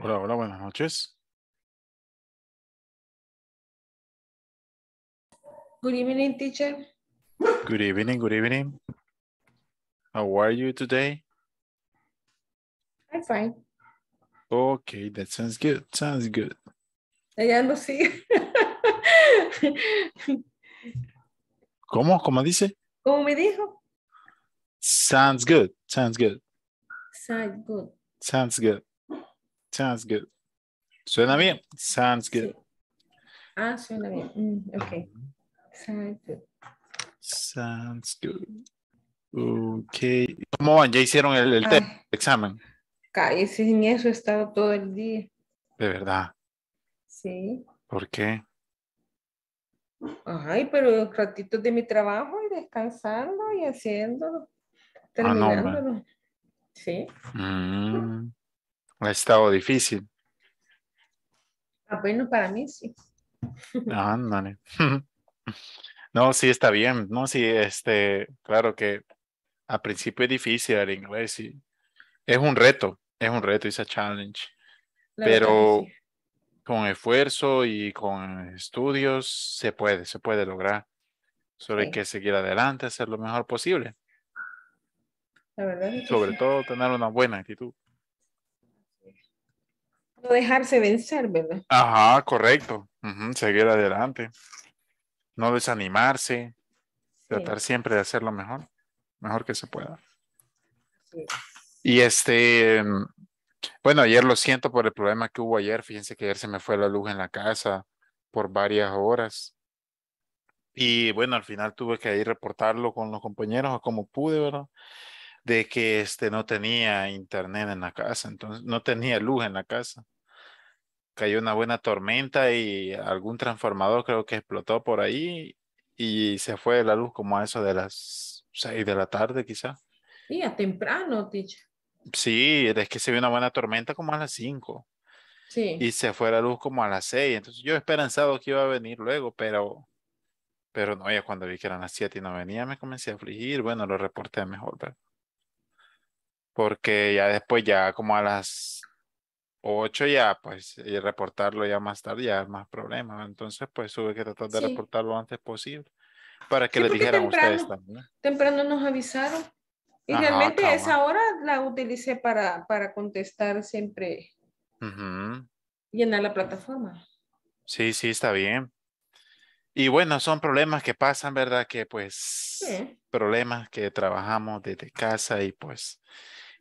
Hola, hola, buenas noches. Good evening, teacher. Good evening, good evening. How are you today? I'm fine. Okay, that sounds good, sounds good. Ella no sigue. ¿Cómo? ¿Cómo dice? ¿Cómo me dijo? Sounds good, sounds good, Sound good. sounds good, sounds good. ¿Suena bien? Sounds good. Sí. Ah, suena bien. Mm, ok. Sound good. Sounds good. Okay. ¿Cómo van? ¿Ya hicieron el, el test, Ay, examen? cállese, en eso he estado todo el día. De verdad. Sí. ¿Por qué? Ay, pero ratitos de mi trabajo y descansando y haciéndolo. Ah, no. Terminándolo. Sí. Mm, ha estado difícil. Ah, bueno, para mí sí. Ándale. No, sí está bien. No, sí, este, claro que al principio es difícil el inglés y es un reto, es un reto, es a challenge. La Pero sí. con esfuerzo y con estudios se puede, se puede lograr. Solo hay Sí. que seguir adelante, hacer lo mejor posible. La verdad es que Sobre todo tener una buena actitud. No dejarse vencer, ¿verdad? Ajá, correcto. Seguir adelante. No desanimarse, Sí. tratar siempre de hacer lo mejor, mejor que se pueda. sí. Y este, mm, bueno, ayer lo siento por el problema que hubo ayer. Fíjense que ayer se me fue la luz en la casa por varias horas. Y bueno, al final tuve que ir reportarlo con los compañeros como pude, ¿verdad? De que este no tenía internet en la casa, entonces no tenía luz en la casa. Cayó una buena tormenta y algún transformador creo que explotó por ahí y se fue la luz como a eso de las seis de la tarde quizá. Y a temprano, teacher. Sí, es que se vio una buena tormenta como a las 5 Sí. y se fue la luz como a las 6. Entonces yo esperanzado que iba a venir luego, pero, pero no, ya cuando vi que eran las 7 y no venía, me comencé a afligir. Bueno, lo reporté mejor, ¿verdad? Porque ya después, ya como a las 8 ya, pues, y reportarlo ya más tarde ya es más problema. Entonces, pues tuve que tratar de Sí. reportarlo lo antes posible para que Sí, les dijeran a ustedes temprano. también. Temprano nos avisaron. Y Ajá, realmente cabal. esa hora la utilicé para, para contestar siempre, Ujú. llenar la plataforma. Sí, sí, está bien. Y bueno, son problemas que pasan, ¿verdad? Que pues Sí. problemas que trabajamos desde casa y pues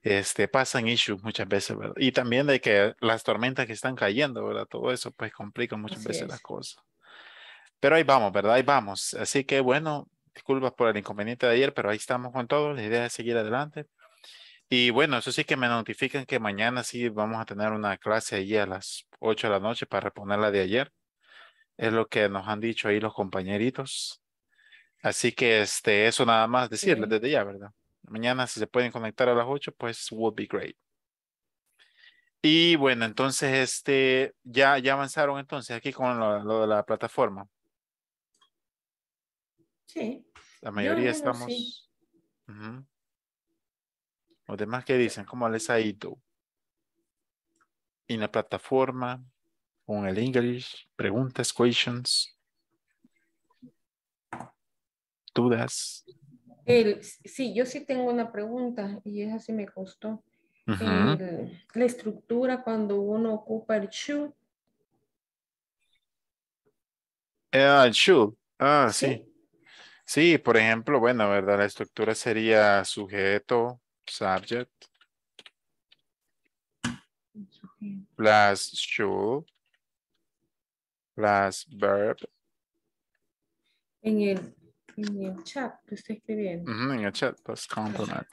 este pasan issues muchas veces, ¿verdad? Y también de que las tormentas que están cayendo, ¿verdad? Todo eso pues complica muchas Así veces es. las cosas. Pero ahí vamos, ¿verdad? Ahí vamos. Así que bueno, disculpas por el inconveniente de ayer, pero ahí estamos con todo. La idea es seguir adelante. Y bueno, eso sí que me notifican que mañana sí vamos a tener una clase allí a las 8 de la noche para reponer la de ayer. Es lo que nos han dicho ahí los compañeritos. Así que este, eso nada más decirles Sí. desde ya, ¿verdad? Mañana si se pueden conectar a las 8, pues would be great. Y bueno, entonces este, ya, ya avanzaron entonces aquí con lo, lo de la plataforma. Sí. La Yo mayoría estamos. sí. Los demás qué dicen, ¿cómo les ha ido? En la plataforma, con el English, preguntas, questions, dudas. El, sí, yo sí tengo una pregunta y esa sí me costó. El- la estructura cuando uno ocupa el should, Ah, el should. Ah, sí. ¿sí? Sí, por ejemplo, bueno, ¿verdad? La estructura sería sujeto, subject, plus should, plus verb. En el, en el chat que está escribiendo. En el chat, plus complement.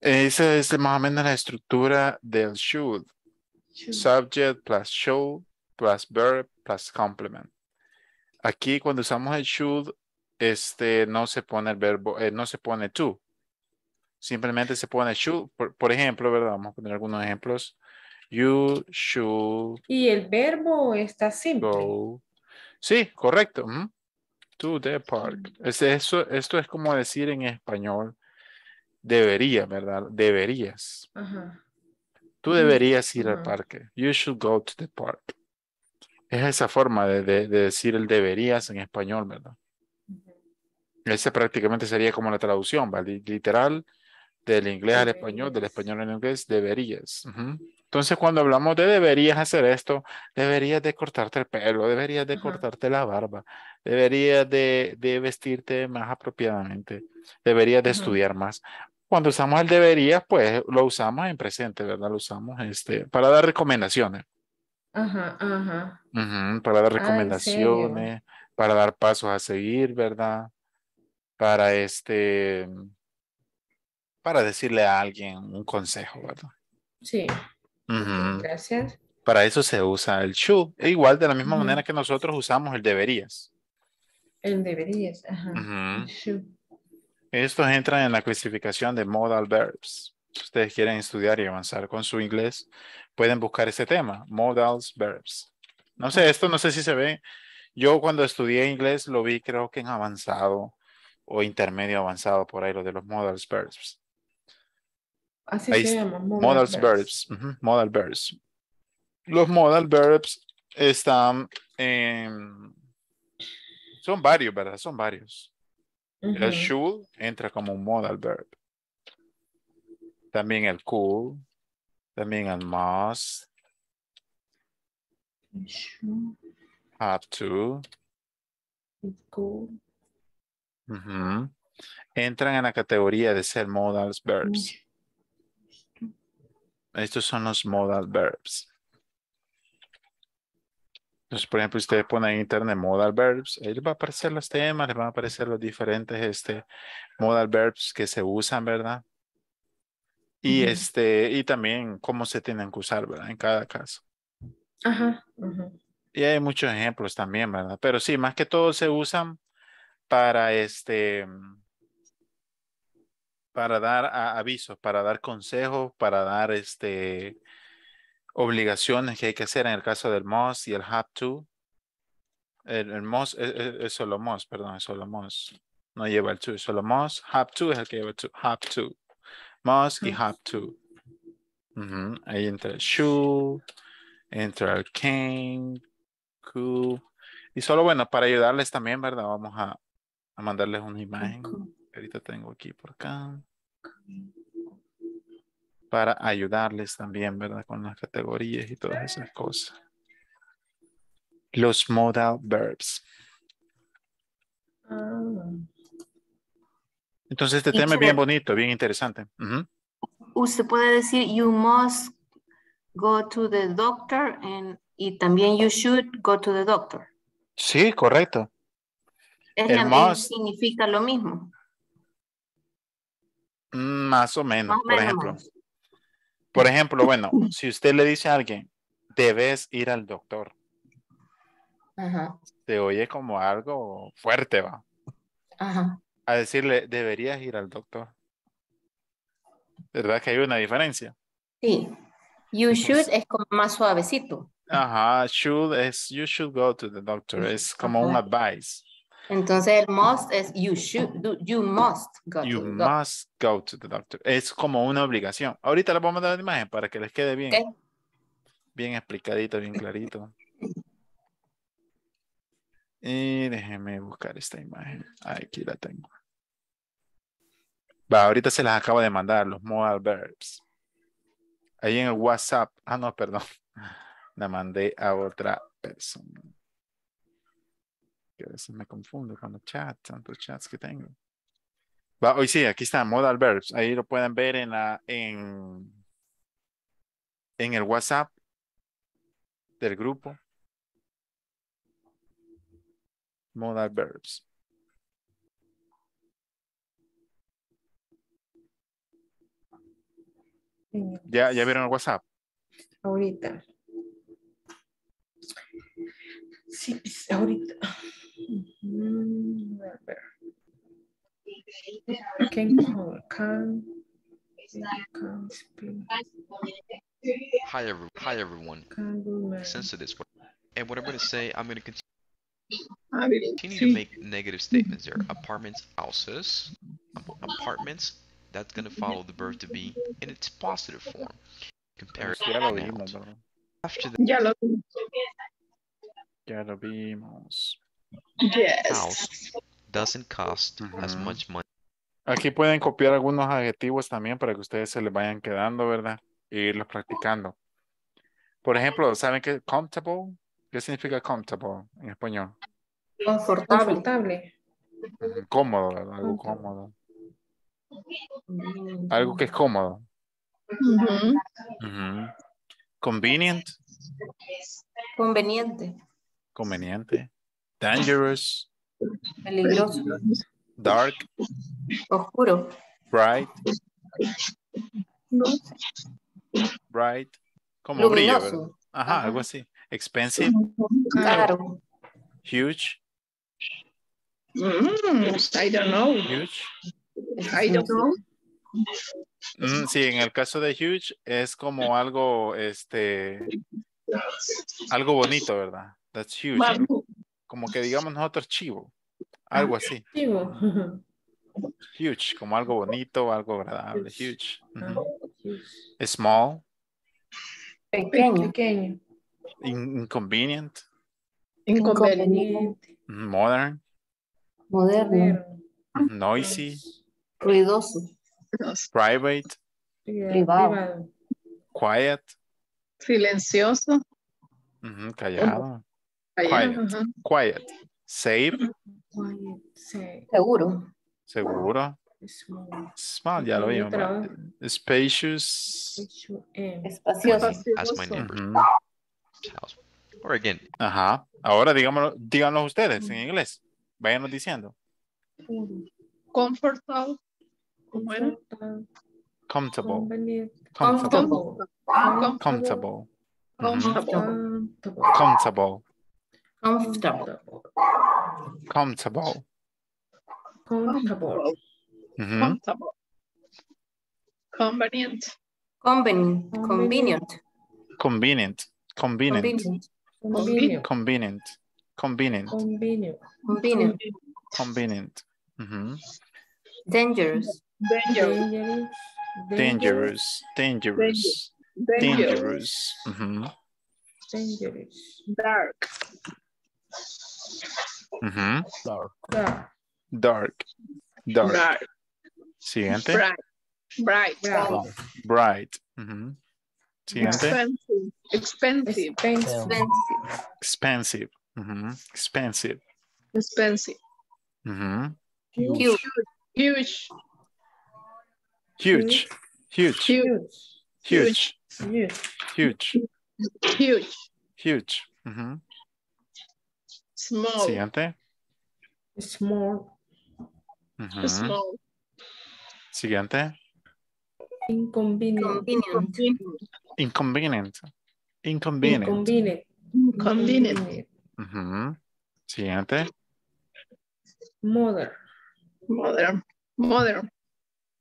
Esa es más o menos la estructura del should. Should. Subject plus should plus verb plus complement. Aquí cuando usamos el should, este no se pone el verbo, eh, no se pone to. Simplemente se pone should. Por, por ejemplo, ¿verdad? Vamos a poner algunos ejemplos. You should Y el verbo está simple. go. Sí, correcto. ujú. To the park. Es eso, esto es como decir en español, debería, ¿verdad? Deberías. Tú deberías ir al parque. You should go to the park. Es esa forma de, de- de decir el deberías en español, ¿verdad? Ese prácticamente sería como la traducción, Literal, del inglés al español, del español al inglés, deberías. Entonces, cuando hablamos de deberías hacer esto, deberías de cortarte el pelo, deberías de Ajá. cortarte la barba, deberías de, de vestirte más apropiadamente, deberías de Ajá. estudiar más. Cuando usamos el deberías, pues lo usamos en presente, ¿verdad? Lo usamos este, para dar recomendaciones. Ajá, ajá. Para dar Ah, recomendaciones, para dar pasos a seguir, ¿verdad? Para este, para decirle a alguien un consejo, ¿verdad? Sí. Gracias. Para eso se usa el should, e igual de la misma manera que nosotros usamos el deberías. El deberías. Ajá. Estos entran en la clasificación de modal verbs. Si ustedes quieren estudiar y avanzar con su inglés, pueden buscar ese tema, modals verbs. No sé, esto no sé si se ve. Yo cuando estudié inglés lo vi creo que en avanzado o intermedio avanzado por ahí, lo de los modals verbs. Así Ahí se llama. Modals verbs. Modal verbs. Los modal verbs están en... Son varios, ¿verdad? Son varios. El should entra como un modal verb. También el could. También el must. Have to. Ujú. Entran en la categoría de ser modal verbs. Estos son los modal verbs. Entonces, por ejemplo, ustedes ponen en internet modal verbs, ahí les va a aparecer los temas, les van a aparecer los diferentes este, modal verbs que se usan, ¿verdad? Y este, y también cómo se tienen que usar, ¿verdad? En cada caso. Ajá. ajá. Y hay muchos ejemplos también, ¿verdad? Pero sí, más que todo se usan para este, para dar a- avisos, para dar consejos, para dar este, obligaciones que hay que hacer en el caso del must y el have to. El, el must es, es- es solo must, perdón, es solo must. No lleva el to, es solo must. Have to es el que lleva el to. Have to. Must y have to. Ujú, Ahí entra el should, entra el can, could. Y solo bueno, para ayudarles también, ¿verdad? Vamos a, a mandarles una imagen. Ahorita tengo aquí por acá. Para ayudarles también, ¿verdad? Con las categorías y todas esas cosas. Los modal verbs. Entonces este tema es bien bonito, bien interesante. Ujú. Usted puede decir, you must go to the doctor and, y también you should go to the doctor. Sí, correcto. Es El la- must- significa lo mismo. Más o menos, Más por menos. ejemplo. Por ejemplo, bueno, si usted le dice a alguien, debes ir al doctor, Ajá, te oye como algo fuerte, va. ajá. A decirle, deberías ir al doctor. ¿Verdad que hay una diferencia? Sí. You Entonces- should es como más suavecito. Ajá, should es, you should go to the doctor, es como un advice. Entonces el must es you should, do- you must go You to the doctor. must go to the doctor. Es como una obligación. Ahorita les vamos a dar una imagen para que les quede bien. Bien explicadito, bien clarito. Y déjenme buscar esta imagen. Aquí la tengo. Va, ahorita se las acabo de mandar, los modal verbs. Ahí en el WhatsApp. Ah, no, perdón. La mandé a otra persona. Que a veces me confundo con los chats, tantos chats que tengo. Va, hoy sí, aquí está, modal verbs. Ahí lo pueden ver en la, en, en el WhatsApp del grupo. Modal verbs. ¿Ya, ya vieron el WhatsApp? Ahorita. Sí, pues, ahorita. Ujú, a ver. Can, call, can, can speak, Hi, every, hi everyone. can do man. Since it is what, and what I'm going to say, I'm going to Ah, bien, continue to make negative statements there. Apartments, houses, apartments. That's going to follow the verb to be in its positive form. Compare it Sí, ya lo now vimos, to- after the Ya lo vimos. Yes. house doesn't cost as much money. Aquí pueden copiar algunos adjetivos también para que ustedes se les vayan quedando, ¿verdad? E irlos practicando. Por ejemplo, ¿saben qué? Comfortable. ¿Qué significa comfortable en español? Confortable. Cómodo, ¿verdad? Algo cómodo. Algo que es cómodo. Ujú. Convenient. Conveniente. Conveniente. Dangerous. Peligroso. Dark. Oscuro. Bright. Bright. Como brillo. Ajá, Ajá. algo así. Expensive. Caro. Huge. Mm, I don't know. Huge. I don't know. Mm, sí, en el caso de huge es como algo, este, algo bonito, ¿verdad? That's huge. Vamos. Como que digamos nosotros chivo. Algo así. Chivo. Huge, como algo bonito, algo agradable. Huge. Huge. Small. Pequeño. Pequeño. in- inconvenient. Inconveniente. Inconveniente. Modern. Moderno. Noisy. Ruidoso. Private. Privado. Privado. Quiet. Silencioso. Callado. Quiet. ajá. Quiet. Safe. Quiet. Safe. Seguro. Seguro. Small. Small, ya lo vimos. Spacious. H-U-M. Espacioso. As my neighbor's house. Or again, Ajá. Ahora díganmelo, díganlo ustedes en inglés. Váyanos diciendo. Comfortable. ¿Cómo era? Comfortable. Comfortable. Comfortable. Comfortable. Comfortable. Comfortable. Comfortable. Comfortable. Comfortable. Comfortable. Comfortable. Comfortable. Convenient. Convenient. Convenient. Convenient. Convenient. Convenient. Convenient. Convenient. Convenient. Convenient. Convenient. Convenient. Ujú. Dangerous. Dangerous. Dangerous. Dangerous. Dangerous. Dangerous. Dangerous. Ujú. Dangerous. Dark. Ujú. Dark. Dark. Dark. Dark. Siguiente. Bright. Bright. Bright. Bright. Ujú. Siguiente. Expensive. Expensive. Expensive. Expensive. Expensive. Ujú. Expensive. Expensive. Ujú. Huge. Huge. Huge. Huge. Huge. Huge. Huge. Huge. Huge. Huge. Small. Siguiente. Small. Uh -huh. Small. Siguiente. Inconvenient. Inconvenient. Inconvenient. Inconvenient. Inconvenient. Uh -huh. Siguiente. Modern. Modern. Modern.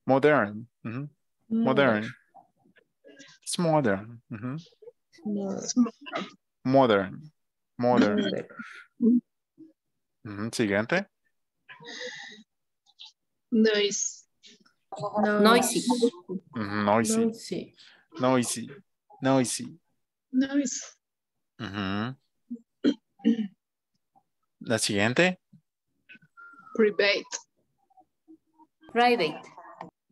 Modern. Uh -huh. Modern. modern. It's modern. Uh -huh. Modern. Modern. Modern. Siguiente. Noise. Noisy. Noisy. Noisy. Noisy. Noisy. Noise. Ujú. La siguiente. Private. Private.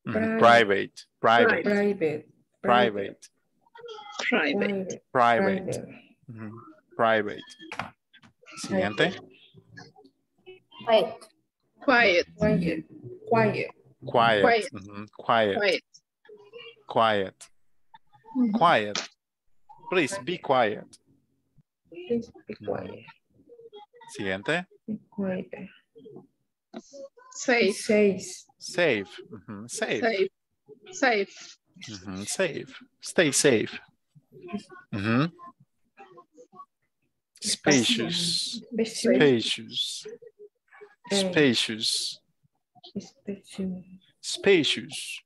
Private. Private. Private. Private. Private. Private. Private. Private. Ujú. Private. Siguiente. Quiet. Quiet. Quiet. Quiet. Quiet. Quiet. Ujú. Quiet. Quiet. Quiet. Mm-hmm. Quiet. Please be quiet. Please be quiet. Siguiente. Be quiet. Safe. Safe. Safe. Ujú. Safe. Safe. Safe. Ujú. Safe. Stay safe. Ujú. Spacious. Spacious. Spacious. Spacious. Spacious. Spacious.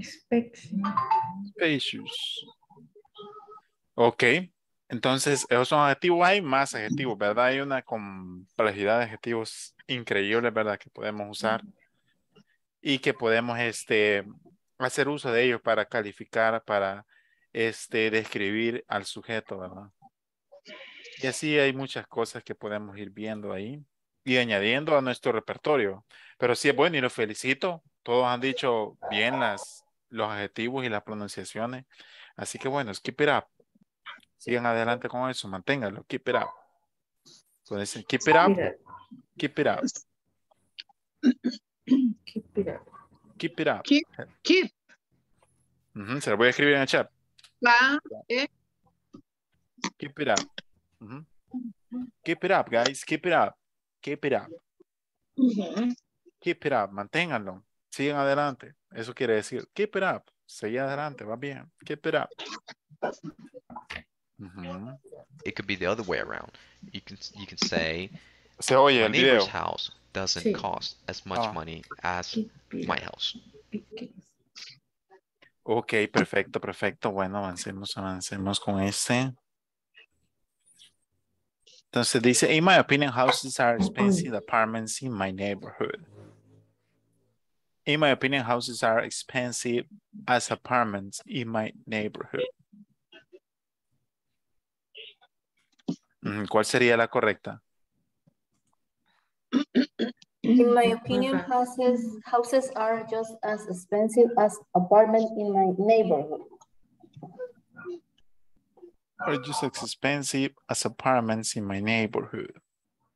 Spacious. Spacious. Ok. Entonces, esos son adjetivos. Hay más adjetivos, ¿verdad? Hay una complejidad de adjetivos increíbles, ¿verdad? Que podemos usar y que podemos este, hacer uso de ellos para calificar, para este, describir al sujeto, ¿verdad? Y así hay muchas cosas que podemos ir viendo ahí y añadiendo a nuestro repertorio. Pero sí es bueno y lo felicito. Todos han dicho bien las, los adjetivos y las pronunciaciones. Así que bueno, keep it up. Sigan adelante con eso, manténganlo, keep it up. Con ese keep it up, keep it up, keep it up. keep it up. Keep. Keep. Ujú, se lo voy a escribir en el chat. Va. Keep it up. Keep it up, guys. Keep it up. Keep it up. Keep it up. Manténganlo. Sigan adelante. Eso quiere decir, keep it up. Sigue adelante, va bien. Keep it up. It could be the other way around. You can you can say Se oye my el video. neighbor's house doesn't Sí. cost as much Ah. money as my house. Ok, perfecto, perfecto. Bueno, avancemos, avancemos con este. Entonces dice, in my opinion, houses are expensive apartments in my neighborhood. In my opinion, houses are expensive as apartments in my neighborhood. Mm, ¿Cuál sería la correcta? In my opinion, houses, houses are just as expensive as apartments in my neighborhood. Are just as expensive as apartments in my neighborhood.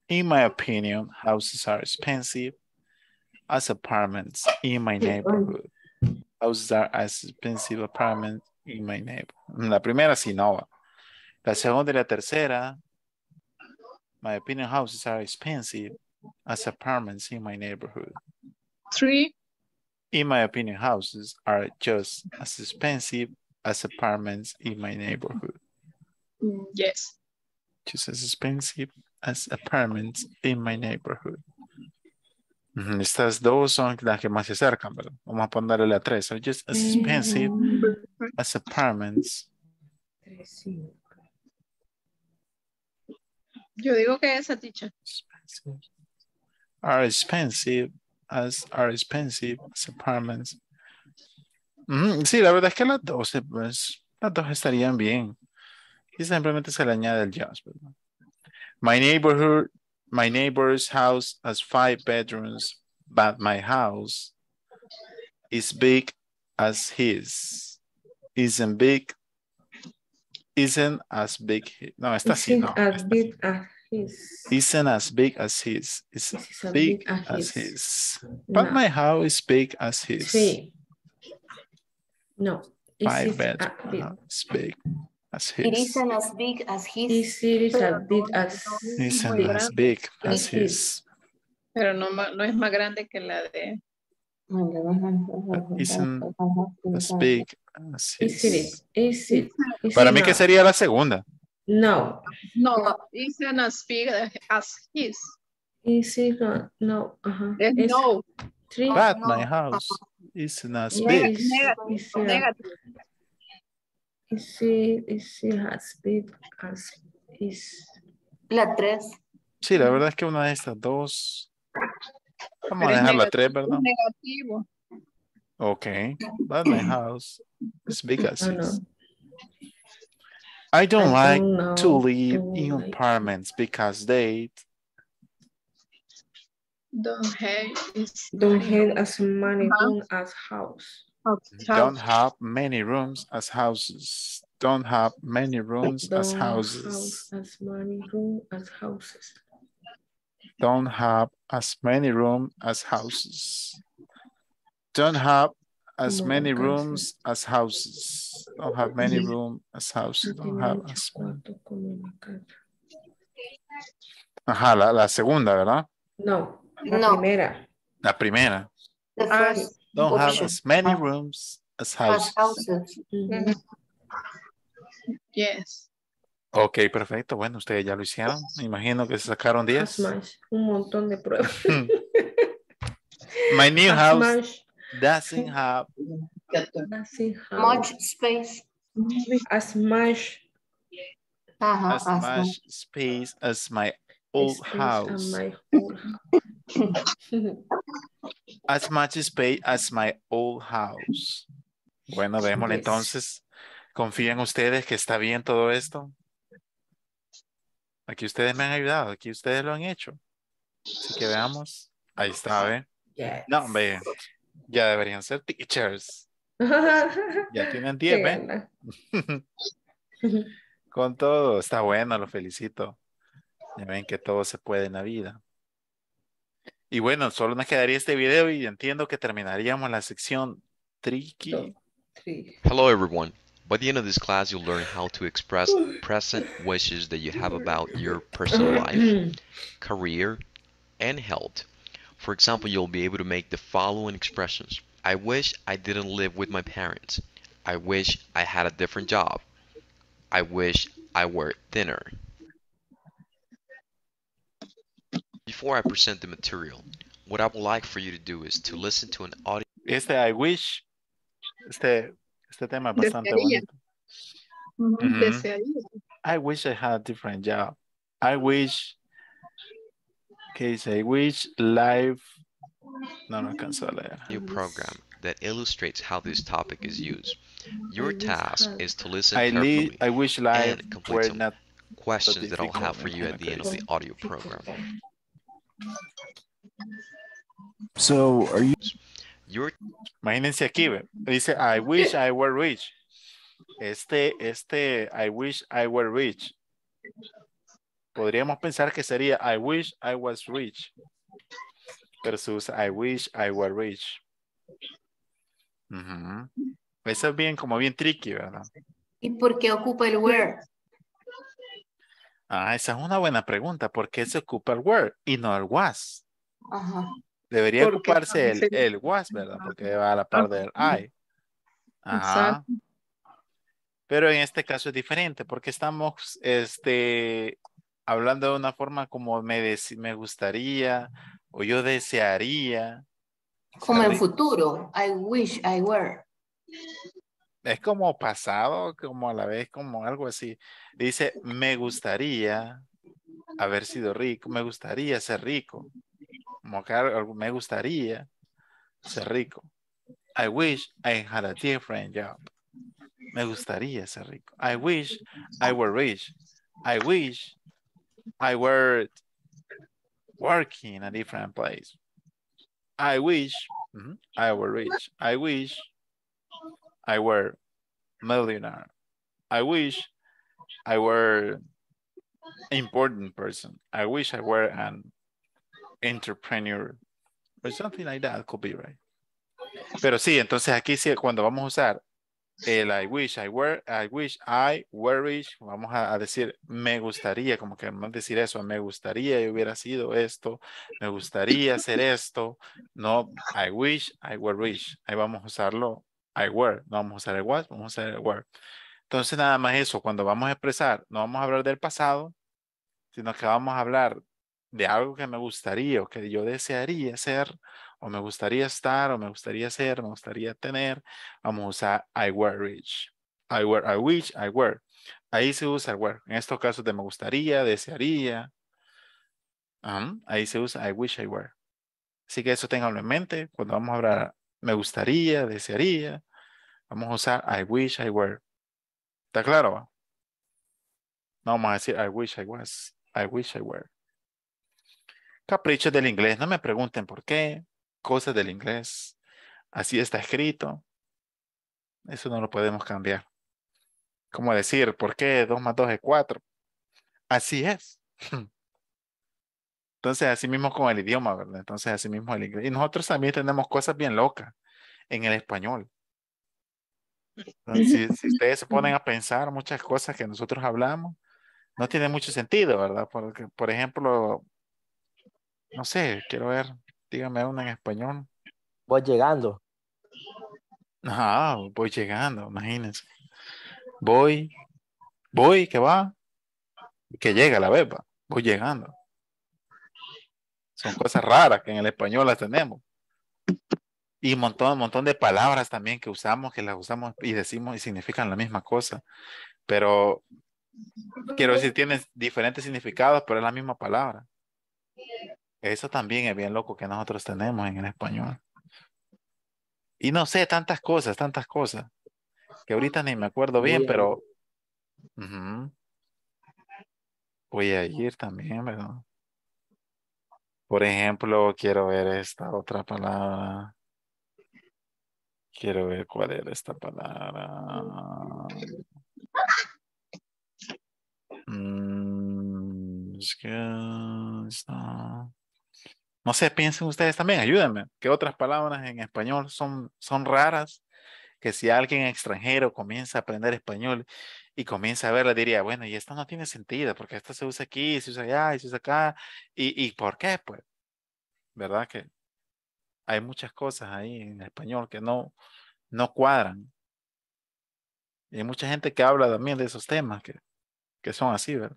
In my opinion, houses are expensive as apartments in my neighborhood. Houses are as expensive apartments in my neighborhood. La primera sí no. La segunda y la tercera. My opinion, houses are expensive as apartments in my neighborhood. Three. In my opinion, houses are just as expensive as apartments in my neighborhood. Mm, Yes. just as expensive as apartments in my neighborhood. Ujú, Estas dos son las que más se acercan, ¿verdad? Vamos a ponerle la tres. Are just as expensive Mm, as apartments. Yo digo que esa teacher. expensive, Are expensive as are expensive as apartments. Ujú, Sí, la verdad es que las dos, pues, las dos estarían bien. Y simplemente se le añade el just, ¿verdad? My neighborhood, my neighbor's house has five bedrooms, but my house is big as his. Isn't big. Isn't as big. No, esta sí, Isn't no. as big as his. Isn't as big as his. It's is as big as as his. his. But No. my house is big as his. Sí. No. Five it bed a big- as It his. isn't as big as his. Is it as big as Isn't as big as his. his. Pero no, no es más grande que la de. Isn't As big as Is it? his. Is it? Is Para it mí que not? sería la segunda. No. No, isn't as big as his. Is it not? No. Es Is no. Three. But no. my house isn't as big. Negative. it- Negative. Is it, is it as big as is? La tres. Sí, la verdad es que una de estas dos. Vamos a Pero es dejar la negativo, tres, ¿verdad? Negativo. Ok. But my house is big as no. his. I don't I like don't to live Don't in like- apartments because they Don't have Don't have as many Uh-huh. as house. Don't have many rooms as houses. Don't have many rooms as Don't houses. have as many room as houses. Don't have as many rooms as houses. Don't have as Como many casa. rooms as houses. Don't have many Yes. room as houses. Don't have as cuarto como una casa. Ajá, la, la segunda, ¿verdad? No, la No. primera. La primera. The Ah, first Don't have as many rooms as as houses. houses. Yes. Ok, perfecto. Bueno, ustedes ya lo hicieron. Me imagino que se sacaron 10. As much. Un montón de pruebas. My new house doesn't have Much space. As much. Ajá, as as much space as my old house. as my old house. As much space as my old house. Bueno, démosle Yes. entonces ¿Confían ustedes que está bien todo esto? Aquí ustedes me han ayudado, aquí ustedes lo han hecho. Así que veamos. Ahí está, ¿ve? Yes. No, ve. Ya deberían ser teachers. Ya tienen Qué 10, ¿ven? gana. Con todo, está bueno, lo felicito. Ya ven que todo se puede en la vida. Y bueno, solo nos quedaría este video y entiendo que terminaríamos la sección tricky. Hello everyone. By the end of this class, you'll learn how to express present wishes that you have about your personal life, career, and health. For example, you'll be able to make the following expressions. I wish I didn't live with my parents. I wish I had a different job. I wish I were thinner. Before I present the material, what I would like for you to do is to listen to an audio Este I wish, este, este tema es bastante Desearía. bonito. Ujú, Ujú. Desearía. I wish I had a different job. I wish, ¿qué dice? I wish life, no, no alcanzo a leer. new program that illustrates how this topic is used. Your task is to listen I, carefully. I wish life and complete some not, questions that I'll have for you at the end of the audio program. So are you? Your Imagínense aquí, dice I wish I were rich. Este, este, I wish I were rich. Podríamos pensar que sería I wish I was rich. Versus I wish I were rich. Ujú. Eso es bien, como bien tricky, ¿verdad? ¿Y por qué ocupa el where? Ah, esa es una buena pregunta. ¿Por qué se ocupa el were y no el was? Ajá. Debería Porque ocuparse el, el was, ¿verdad? Porque va a la par del. I. Ajá. Pero en este caso es diferente porque estamos este, hablando de una forma como me, me gustaría o yo desearía. Como en futuro. I wish I were. Es como pasado, como a la vez como algo así. Dice, me gustaría haber sido rico, me gustaría ser rico. Me gustaría ser rico. I wish I had a different job. Me gustaría ser rico. I wish I were rich. I wish I were working in a different place. I wish mhm, I were rich. I wish I were millionaire. I wish I were important person. I wish I were an entrepreneur or something like that could be right. Pero sí, entonces aquí sí, cuando vamos a usar el I wish I were, I wish I were rich, vamos a, a decir me gustaría, como que no decir eso, me gustaría yo hubiera sido esto, me gustaría hacer esto, no, I wish I were rich, ahí vamos a usarlo I were, no vamos a usar el was, vamos a usar el were. Entonces nada más eso, cuando vamos a expresar, no vamos a hablar del pasado, sino que vamos a hablar de algo que me gustaría o que yo desearía ser, o me gustaría estar, o me gustaría ser, me gustaría tener, vamos a usar I were rich. I were, I wish, I were. Ahí se usa were. En estos casos de me gustaría, desearía. Ahí se usa I wish I were. Así que eso tenganlo en mente. Cuando vamos a hablar me gustaría, desearía, vamos a usar I wish I were. ¿Está claro? No vamos a decir I wish I was. I wish I were. Caprichos del inglés. No me pregunten por qué. Cosas del inglés. Así está escrito. Eso no lo podemos cambiar. Como decir, ¿por qué 2 más 2 es 4? Así es. Entonces, así mismo con el idioma, ¿verdad? Entonces, así mismo el inglés. Y nosotros también tenemos cosas bien locas en el español. Entonces, si, si ustedes se ponen a pensar muchas cosas que nosotros hablamos, no tiene mucho sentido, ¿verdad? Porque, por ejemplo, no sé, quiero ver, dígame una en español. Voy llegando. Ajá, voy llegando, imagínense. Voy, voy, que va, que llega la beba, voy llegando. Son cosas raras que en el español las tenemos. Y un montón, un montón de palabras también que usamos, que las usamos y decimos y significan la misma cosa. Pero quiero decir, tiene diferentes significados, pero es la misma palabra. Eso también es bien loco que nosotros tenemos en el español. Y no sé, tantas cosas, tantas cosas. que ahorita ni me acuerdo bien, pero voy a ir también, ¿verdad? Por ejemplo, quiero ver esta otra palabra. Quiero ver cuál era esta palabra. Mm, es que está- No sé, piensen ustedes también, ayúdenme. ¿Qué otras palabras en español son, son raras? Que si alguien extranjero comienza a aprender español y comienza a verla, diría, bueno, y esto no tiene sentido, porque esto se usa aquí, se usa allá, y se usa acá. ¿Y, y por qué? Pues, ¿verdad? Que hay muchas cosas ahí en español que no, no cuadran. Y hay mucha gente que habla también de esos temas que, que son así, ¿verdad?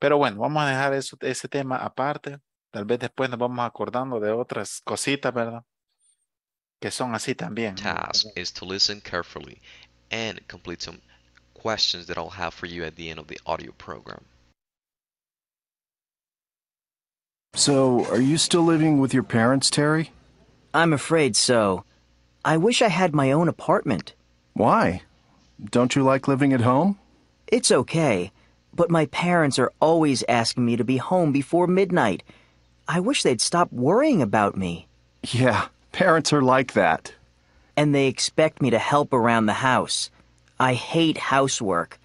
Pero bueno, vamos a dejar eso, ese tema aparte. Tal vez después nos vamos acordando de otras cositas, ¿verdad? Que son así también. task is to listen carefully and complete some questions that I'll have for you at the end of the audio program. So, are you still living with your parents, Terry? I'm afraid so. I wish I had my own apartment. Why? Don't you like living at home? It's okay, but my parents are always asking me to be home before midnight. I wish they'd stop worrying about me. Yeah, parents are like that. And they expect me to help around the house. I hate housework.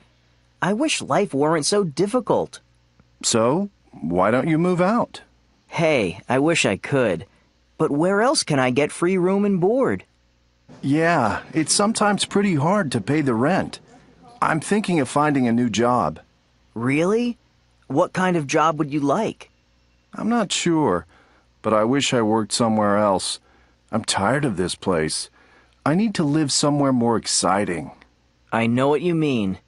I wish life weren't so difficult. So, why don't you move out? Hey, I wish I could. But where else can I get free room and board? Yeah, it's sometimes pretty hard to pay the rent. I'm thinking of finding a new job. Really? What kind of job would you like? I'm not sure, but I wish I worked somewhere else. I'm tired of this place. I need to live somewhere more exciting. I know what you mean.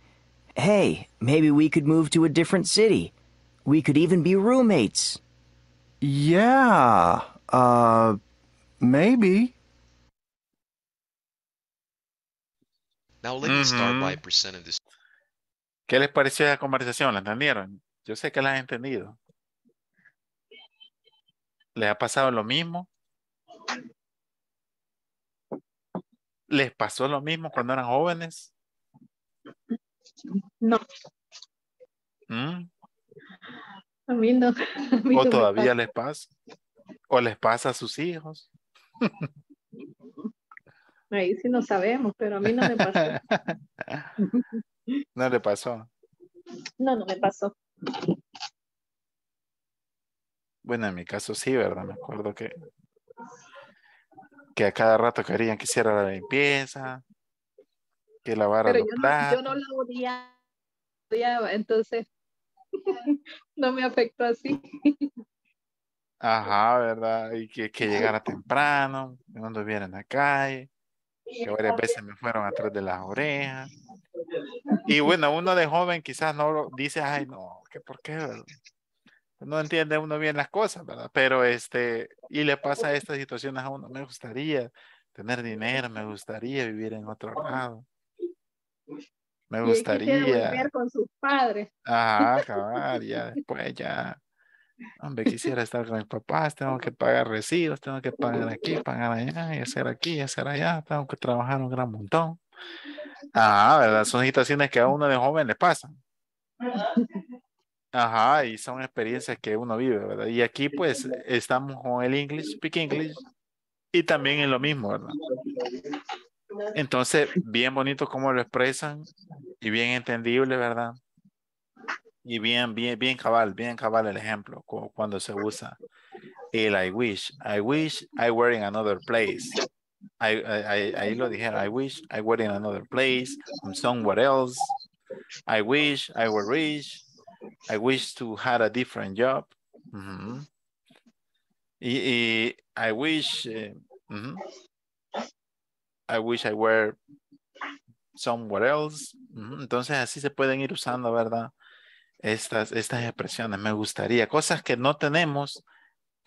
Hey, maybe we could move to a different city. We could even be roommates. Yeah, uh, maybe. Now let me start by Mhm. presenting this ¿Qué les pareció esa conversación? ¿La entendieron? Yo sé que la han entendido. ¿Les ha pasado lo mismo? ¿Les pasó lo mismo cuando eran jóvenes? No, ¿Mm? a mí no. a mí no ¿O todavía pasa. les pasa? ¿O les pasa a sus hijos? Ahí sí no sabemos, pero a mí no me pasó. No le pasó. No, no me pasó. Bueno, en mi caso sí, ¿verdad? Me acuerdo que, que a cada rato querían que hiciera la limpieza, que lavara Pero los yo no, yo no la odiaba, odiaba, entonces no me afectó así. Ajá, ¿verdad? Y que, que llegara temprano, que no anduviera en la calle, que varias veces me fueron atrás de las orejas. Y bueno, uno de joven quizás no lo dice, ay, no, que por qué. No entiende uno bien las cosas, ¿verdad? Pero este, y le pasa estas situaciones a uno, me gustaría tener dinero, me gustaría vivir en otro lado. Me gustaría. volver con sus padres. Ajá, acabar, ya después ya. Hombre, quisiera estar con mis papás, tengo que pagar recibos, tengo que pagar aquí, pagar allá, y hacer aquí, y hacer allá, tengo que trabajar un gran montón. Ajá, ¿verdad? Son situaciones que a uno de joven le pasan. Ajá, y son experiencias que uno vive, ¿verdad? Y aquí pues estamos con el English, Speak English, y también en lo mismo, ¿verdad? Entonces, bien bonito cómo lo expresan y bien entendible, ¿verdad? Y bien, bien, bien cabal, bien cabal el ejemplo cu- cuando se usa el I wish. I wish I were in another place. I, I- I- lo dijeron. I wish I were in another place, from somewhere else. I wish I were rich. I wish to had a different job. Ujú. Y, y I wish, eh, ujú. I wish I were somewhere else. Ujú. Entonces así se pueden ir usando, ¿verdad? Estas, estas expresiones. Me gustaría, cosas que no tenemos,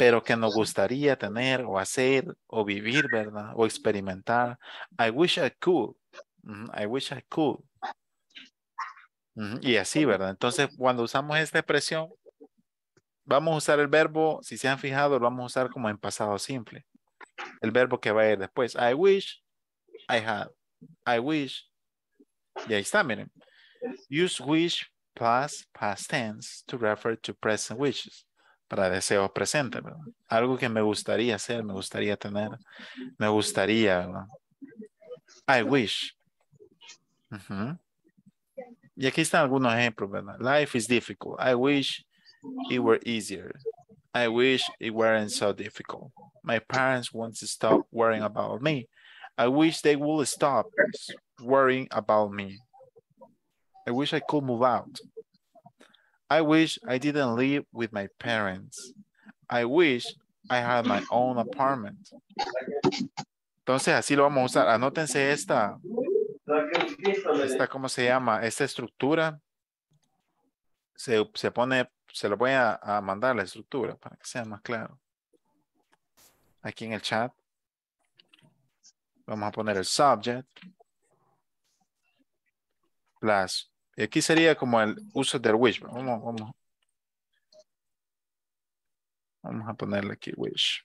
pero que nos gustaría tener o hacer o vivir, ¿verdad? O experimentar. I wish I could. I wish I could. Y así, ¿verdad? Entonces, cuando usamos esta expresión, vamos a usar el verbo, si se han fijado, lo vamos a usar como en pasado simple. El verbo que va a ir después. I wish I had. I wish. Y ahí está, miren. Use wish plus past tense to refer to present wishes. Para deseos presentes, ¿verdad? Algo que me gustaría hacer, me gustaría tener, me gustaría, ¿verdad? I wish. Ujú. Y aquí están algunos ejemplos, ¿verdad? Life is difficult. I wish it were easier. I wish it weren't so difficult. My parents want to stop worrying about me. I wish they would stop worrying about me. I wish I could move out. I wish I didn't live with my parents. I wish I had my own apartment. Entonces así lo vamos a usar. Anótense esta, esta, ¿cómo se llama? Esta estructura. Se, se pone, se lo voy a, a mandar la estructura para que sea más claro. Aquí en el chat. Vamos a poner el subject. Plus. Y aquí sería como el uso del wish. Vamos, vamos. Vamos a ponerle aquí wish.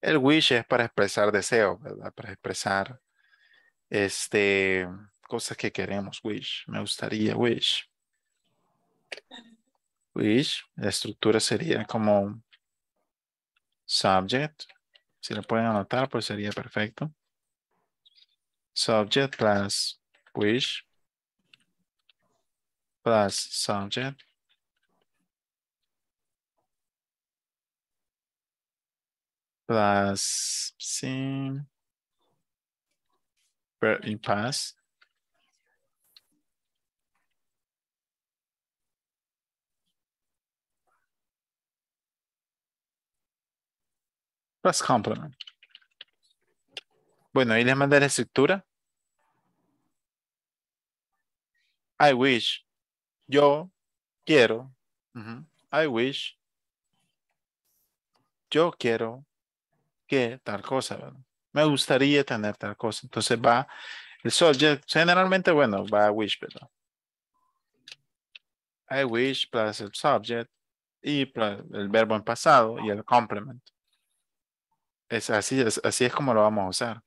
El wish es para expresar deseos, ¿verdad? Para expresar este, cosas que queremos. Wish. Me gustaría wish. Wish. La estructura sería como subject. Si lo pueden anotar, pues sería perfecto. Subject plus wish plus subject plus sim per impasse plus complement. Bueno, ahí les mandé la estructura. I wish. Yo quiero. I wish. Yo quiero que tal cosa. ¿verdad? Me gustaría tener tal cosa. Entonces va el subject. Generalmente, bueno, va a wish, ¿verdad? I wish plus el subject y plus el verbo en pasado y el complement. Es así, es, así es como lo vamos a usar.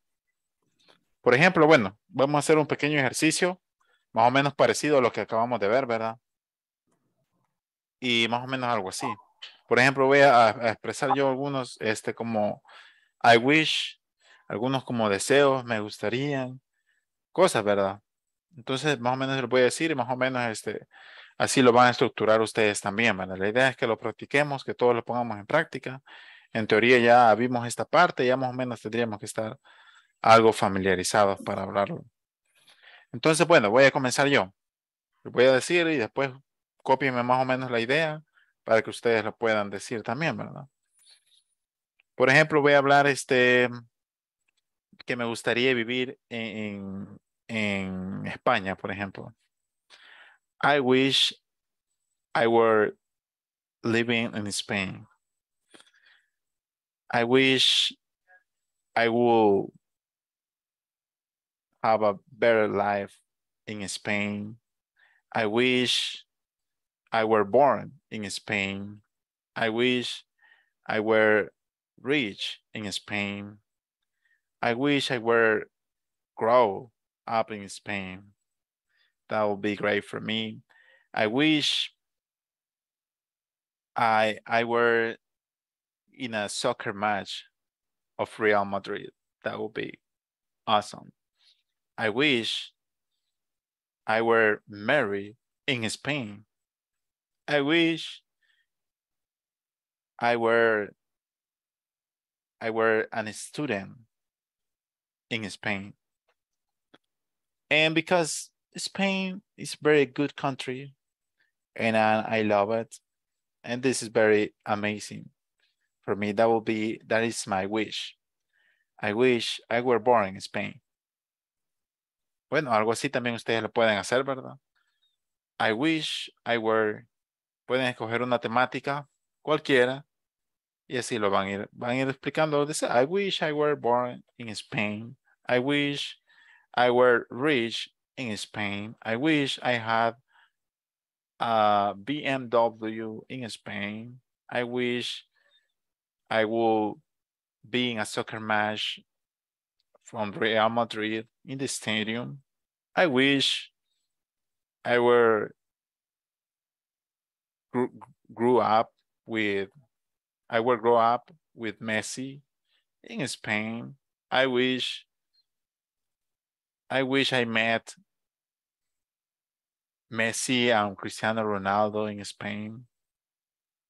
Por ejemplo, bueno, vamos a hacer un pequeño ejercicio más o menos parecido a lo que acabamos de ver, ¿verdad? Y más o menos algo así. Por ejemplo, voy a, expresar yo algunos, este, como I wish, algunos como deseos, me gustarían, cosas, ¿verdad? Entonces, más o menos les voy a decir y más o menos, este, así lo van a estructurar ustedes también, ¿verdad? La idea es que lo practiquemos, que todos lo pongamos en práctica. En teoría ya vimos esta parte, ya más o menos tendríamos que estar algo familiarizados para hablarlo. Entonces, bueno, voy a comenzar yo. Voy a decir y después cópienme más o menos la idea para que ustedes lo puedan decir también, ¿verdad? Por ejemplo, voy a hablar este que me gustaría vivir en, en España, por ejemplo. I wish I were living in Spain. I wish I would have a better life in Spain. I wish I were born in Spain. I wish I were rich in Spain. I wish I were grow up in Spain. That would be great for me. I wish I I were in a soccer match of Real Madrid. That would be awesome. I wish I were married in Spain. I wish I were I were an student in Spain. And because Spain is very good country and I, I love it. And this is very amazing. For me, that will be, that is my wish. I wish I were born in Spain. Bueno, algo así también ustedes lo pueden hacer, ¿verdad? I wish I were, pueden escoger una temática cualquiera y así lo van a ir, van a ir explicando. Dice, I wish I were born in Spain. I wish I were rich in Spain. I wish I had a BMW in Spain. I wish I would be in a soccer match from Real Madrid in the stadium. I wish I were grew, grew up with I will grow up with Messi in Spain. I wish I wish I met Messi and Cristiano Ronaldo in Spain.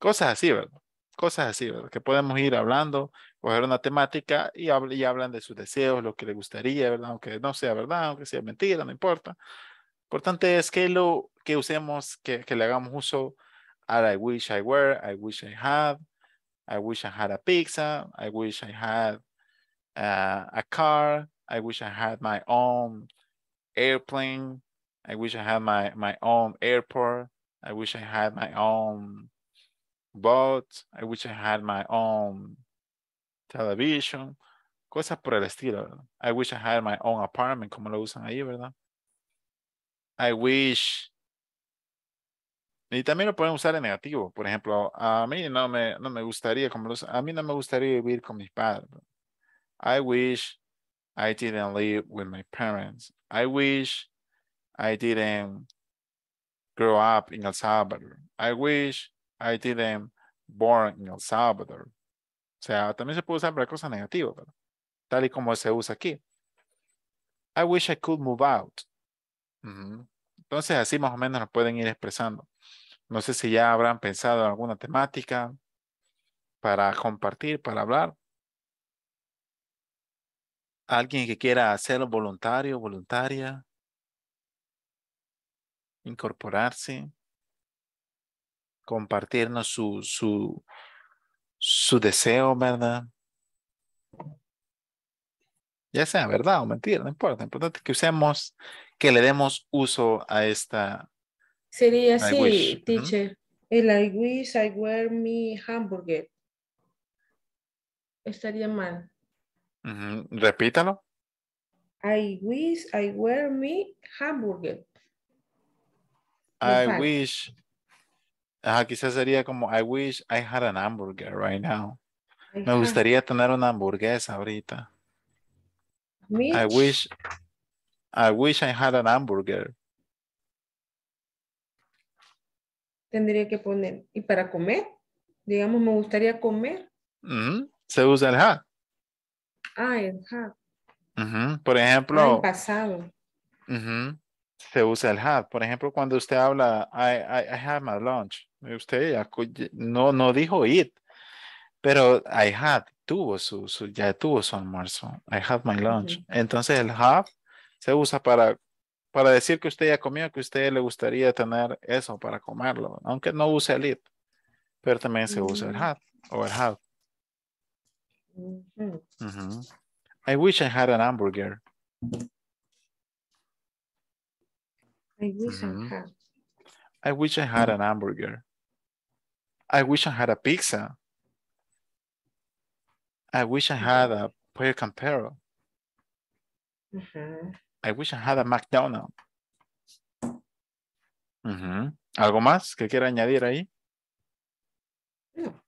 Cosas así, ¿verdad? Cosas así, ¿verdad? Que podemos ir hablando, coger una temática y, habl y hablan de sus deseos, lo que le gustaría, ¿verdad? Aunque no sea verdad, aunque sea mentira, no importa. Importante es que lo que usemos, que, que le hagamos uso a I wish I were, I wish I had, I wish I had a pizza, I wish I had uh, a car, I wish I had my own airplane, I wish I had my, my own airport, I wish I had my own boat, I wish I had my own television, cosas por el estilo. I wish I had my own apartment, como lo usan ahí, ¿verdad? I wish y también lo pueden usar en negativo. Por ejemplo, a mí no me, no me gustaría, como los, a mí no me gustaría vivir con mis padres. I wish I didn't live with my parents. I wish I didn't grow up in El Salvador. I wish I didn't born in El Salvador. O sea, también se puede usar para cosas negativas, ¿verdad? tal y como se usa aquí. I wish I could move out. Entonces, así más o menos nos pueden ir expresando. No sé si ya habrán pensado en alguna temática para compartir, para hablar. Alguien que quiera hacerlo voluntario, voluntaria. Incorporarse. Compartirnos su, su, su deseo, ¿verdad? Ya sea verdad o mentira, no importa. Lo importante es que usemos, que le demos uso a esta, Sería así, teacher. El I wish I were me hamburger. Estaría mal. Repítalo. I wish I were me hamburger. I wish. Ajá, quizás sería como I wish I had an hamburger right now. Me gustaría tener una hamburguesa ahorita. I wish. I wish I had an hamburger. Tendría que poner. ¿Y para comer? Digamos, me gustaría comer. Se usa el had. Ah, el have. Ujú, Por Ah, ejemplo, pasado. se usa el had. Por ejemplo, cuando usted habla I, I, I had my lunch. Usted ya cu- no, no dijo it. Pero I had, tuvo su, su, ya tuvo su almuerzo. I had my lunch. Entonces el have se usa para, para decir que usted ya comió, que a usted le gustaría tener eso para comerlo, aunque no use el it. Pero también se usa el Mm. had o el have. I wish I had an hamburger. I wish. I had. I wish I had an hamburger. I wish I had a pizza. I wish I had a pollo campero. Ajá. I wish I had a McDonald's. Ujú. ¿Algo más que quiera añadir ahí? No.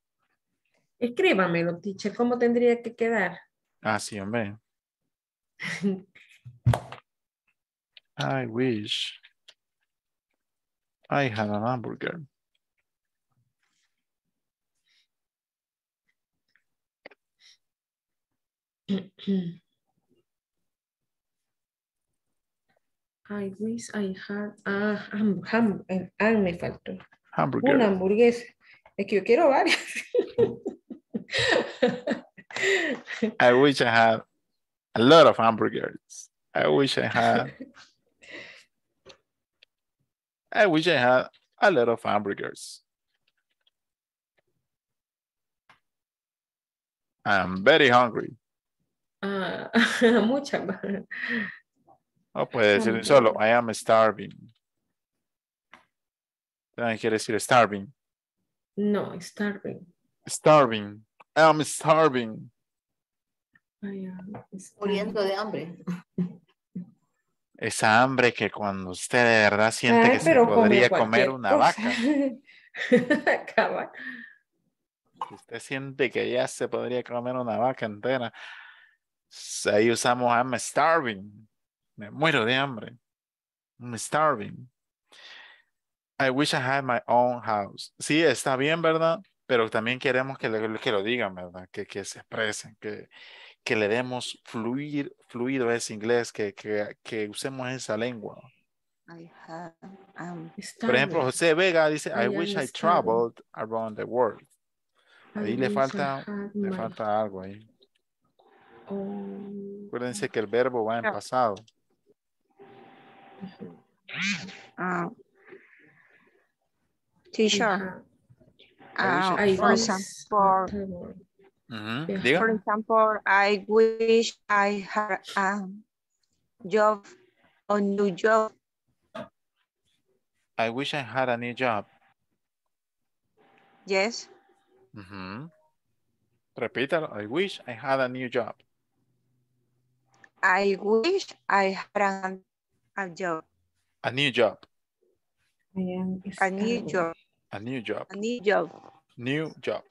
Escríbamelo, teacher. ¿Cómo tendría que quedar? Ah, sí, hombre. I wish I had an hamburger. I wish I had. Ah, ham, ham, ham me faltó. Hamburger. Una hamburguesa. Es que yo quiero varias. I wish I had a lot of hamburgers. I wish I had. I wish I had a lot of hamburgers. I'm very hungry. Ah, muchas. O puede decir solo, I am starving. También quiere decir starving. No, starving. Starving. I am starving. I am starving. Muriendo de hambre. Esa hambre que cuando usted de verdad siente Ay, que se podría comer una cosa. vaca. Si usted siente que ya se podría comer una vaca entera. Ahí usamos I'm starving. Me muero de hambre. I'm starving. I wish I had my own house. Sí, está bien, ¿verdad? Pero también queremos que, le- que lo digan, ¿verdad? Que, que se expresen, que, que le demos fluir, fluido ese inglés, que, que, que usemos esa lengua. I have, um, Por ejemplo. José Vega dice, I I wish I traveled around the world. Ahí I le falta, le falta algo ahí. Acuérdense que el verbo va en Yeah. pasado. uh, teacher, uh, I for wish example, for I wish I had a job, a new job. I wish I had a new job. Yes, Ujú. Repítalo. I wish I had a new job. I wish I had a, a job, A new job. A new job, A new job. a new job, New job.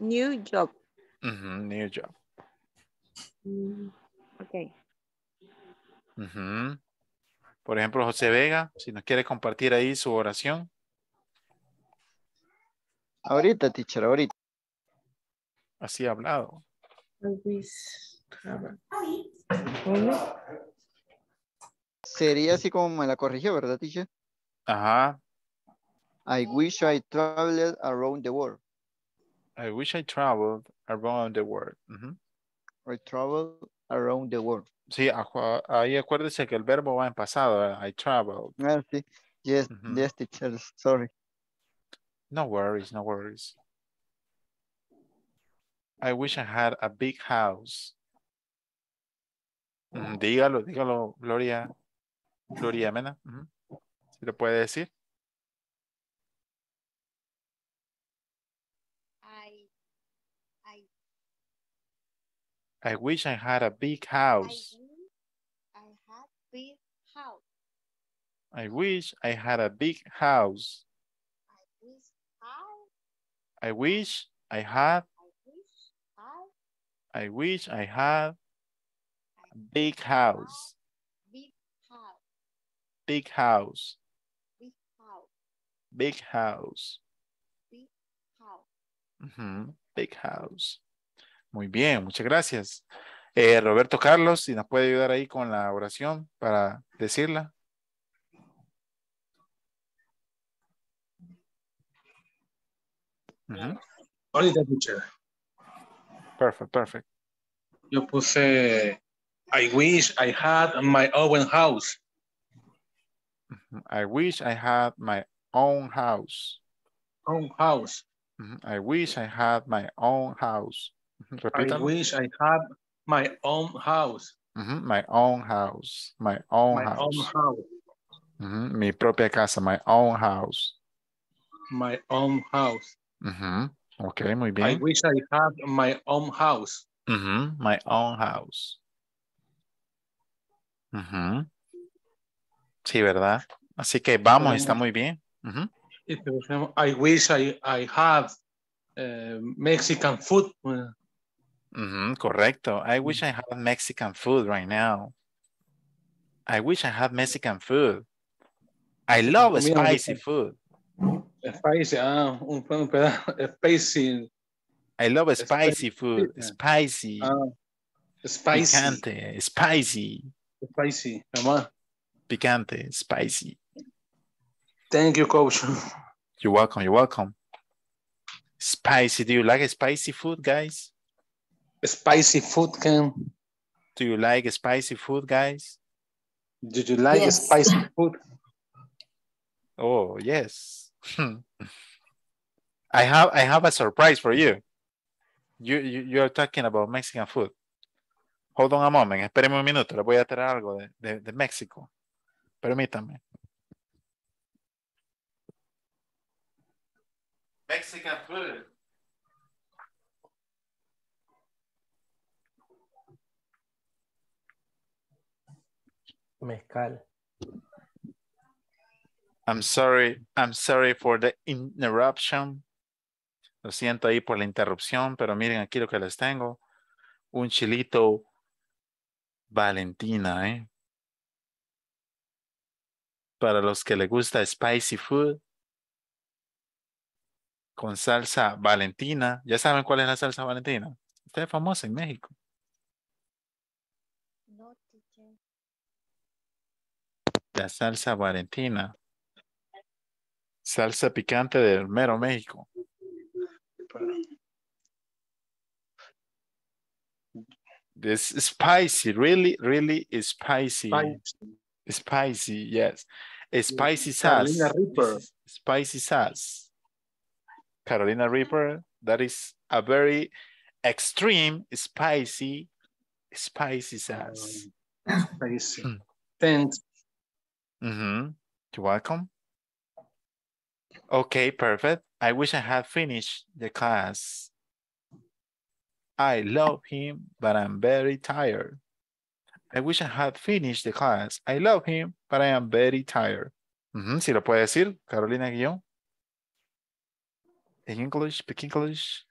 new job. Ujú, New job. Mm, Okay. Ujú. Por ejemplo, José Vega, si nos quiere compartir ahí su oración. Ahorita, teacher, ahorita. Así ha hablado. I. Sería así como me la corrigió, ¿verdad, teacher? Ajá. I wish I traveled around the world. I wish I traveled around the world. Ujú. I traveled around the world. Sí, ahí acuérdese que el verbo va en pasado. I traveled. Ah, sí. Yes, Ujú. yes, teacher, sorry. No worries, no worries. I wish I had a big house. Ujú, Dígalo, dígalo, Gloria, Gloria Mena. ¿Sí lo puede decir? I, I, I wish I had a big I, house. wish I had big house. I wish I had a big house. I wish I, I wish I had, I wish I I wish I had big house. big house, Big house. big house, Big house. big house. Ujú, Big house. Muy bien, muchas gracias. Eh, Roberto Carlos, si nos puede ayudar ahí con la oración para decirla. Ahorita, teacher. Perfect, perfect. Yo puse, I wish I had my own house. I wish I had my own house. Own house. I wish I had my own house. Ujú, I Repítalo. wish I had my own house. Ujú, My own house. My own My house. own house. Ujú, Mi propia casa. My own house. My own house. Ujú, Ok, muy I wish I had my own house. My own house. Ujú. Sí, ¿verdad? Así que vamos, está muy bien. Ujú. Y por ejemplo, I wish I, I had eh, Mexican food. Ujú, Correcto. I wish I had Mexican food right now. I wish I had Mexican food. I love spicy food. Spicy, ah, un, un pedazo, spicy, I love Spicy. spicy food. Spicy. ah, spicy, Picante. Spicy. Spicy, mamá. Picante. Spicy. Thank you, coach. You're welcome. You're welcome. Spicy. Do you like spicy food, guys? Spicy food can, Do you like spicy food, guys? do you like Yes. spicy food? Oh, yes. Hmm. I have I have a surprise for you. You you you're talking about Mexican food. Hold on a moment. Espéreme un minuto. Le voy a traer algo de, de, de México. Permítame. Mexican food. Mezcal. I'm sorry. I'm sorry for the interruption. Lo siento ahí por la interrupción, pero miren aquí lo que les tengo. un chilito Valentina, ¿eh? Para los que les gusta spicy food, con salsa Valentina. ¿Ya saben cuál es la salsa Valentina? Esta es famosa en México. No, teacher. La salsa Valentina. Salsa picante del mero México. This is spicy, really, really spicy. Spicy. Spicy, yes. A spicy sauce. Carolina Reaper. Spicy sauce. Carolina Reaper, that is a very extreme spicy, spicy sauce. Spicy. Mm. Thanks. Mm-hmm. You're welcome. Okay, perfect. I wish I had finished the class. I love him, but I'm very tired. I wish I had finished the class. I love him, but I am very tired. Ujú, Si lo puede decir, Carolina Guión. En English, speak English.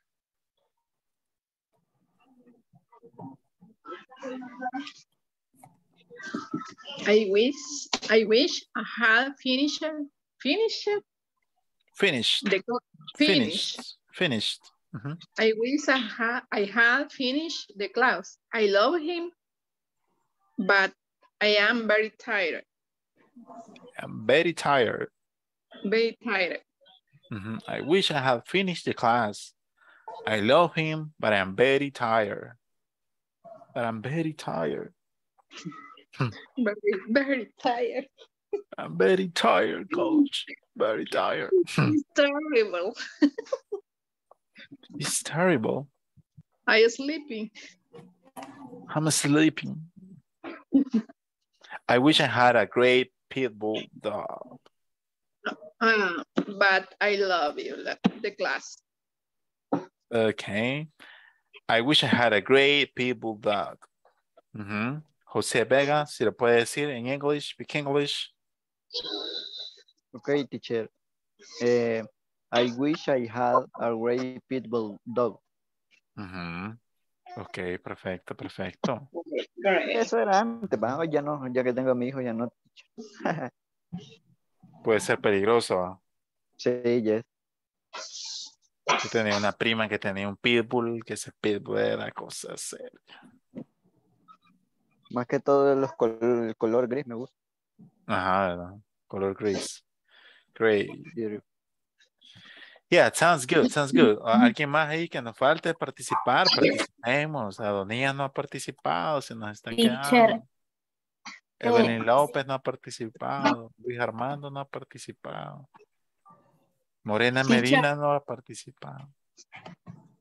I wish, I wish I had finished, finished Finished. the, finished. Finished. Finished. Ujú. I wish I had, I had finished the class. I love him, but I am very tired, I'm very tired. very tired. Mhm. I wish I had finished the class. I love him, but I'm very tired. But I'm very tired. Very, very tired. I'm very tired, coach. Very tired. It's terrible. It's terrible. I am sleeping. I'm sleeping. I wish I had a great pit bull dog. Uh, but I love you, the, the class. Okay. I wish I had a great pit bull dog. Ujú. José Vega, si lo puede decir en English, speak English. Okay, teacher. Eh, I wish I had a great pit bull dog. Ujú. Ok, perfecto, perfecto. Eso era antes, va, ya no, ya que tengo a mi hijo, ya no. Puede ser peligroso. sí, yes. Yo tenía una prima que tenía un pitbull, que ese pitbull era cosa seria. Más que todo los col- el color gris me gusta. Ajá, ¿verdad? Color gris. Great. Yeah, sounds good, sounds good. ¿Alguien más ahí que nos falte participar? Participemos. Adonías no ha participado, se nos está quedando. Eh, Evelyn López no ha participado. Luis Armando no ha participado. Morena Medina no ha participado.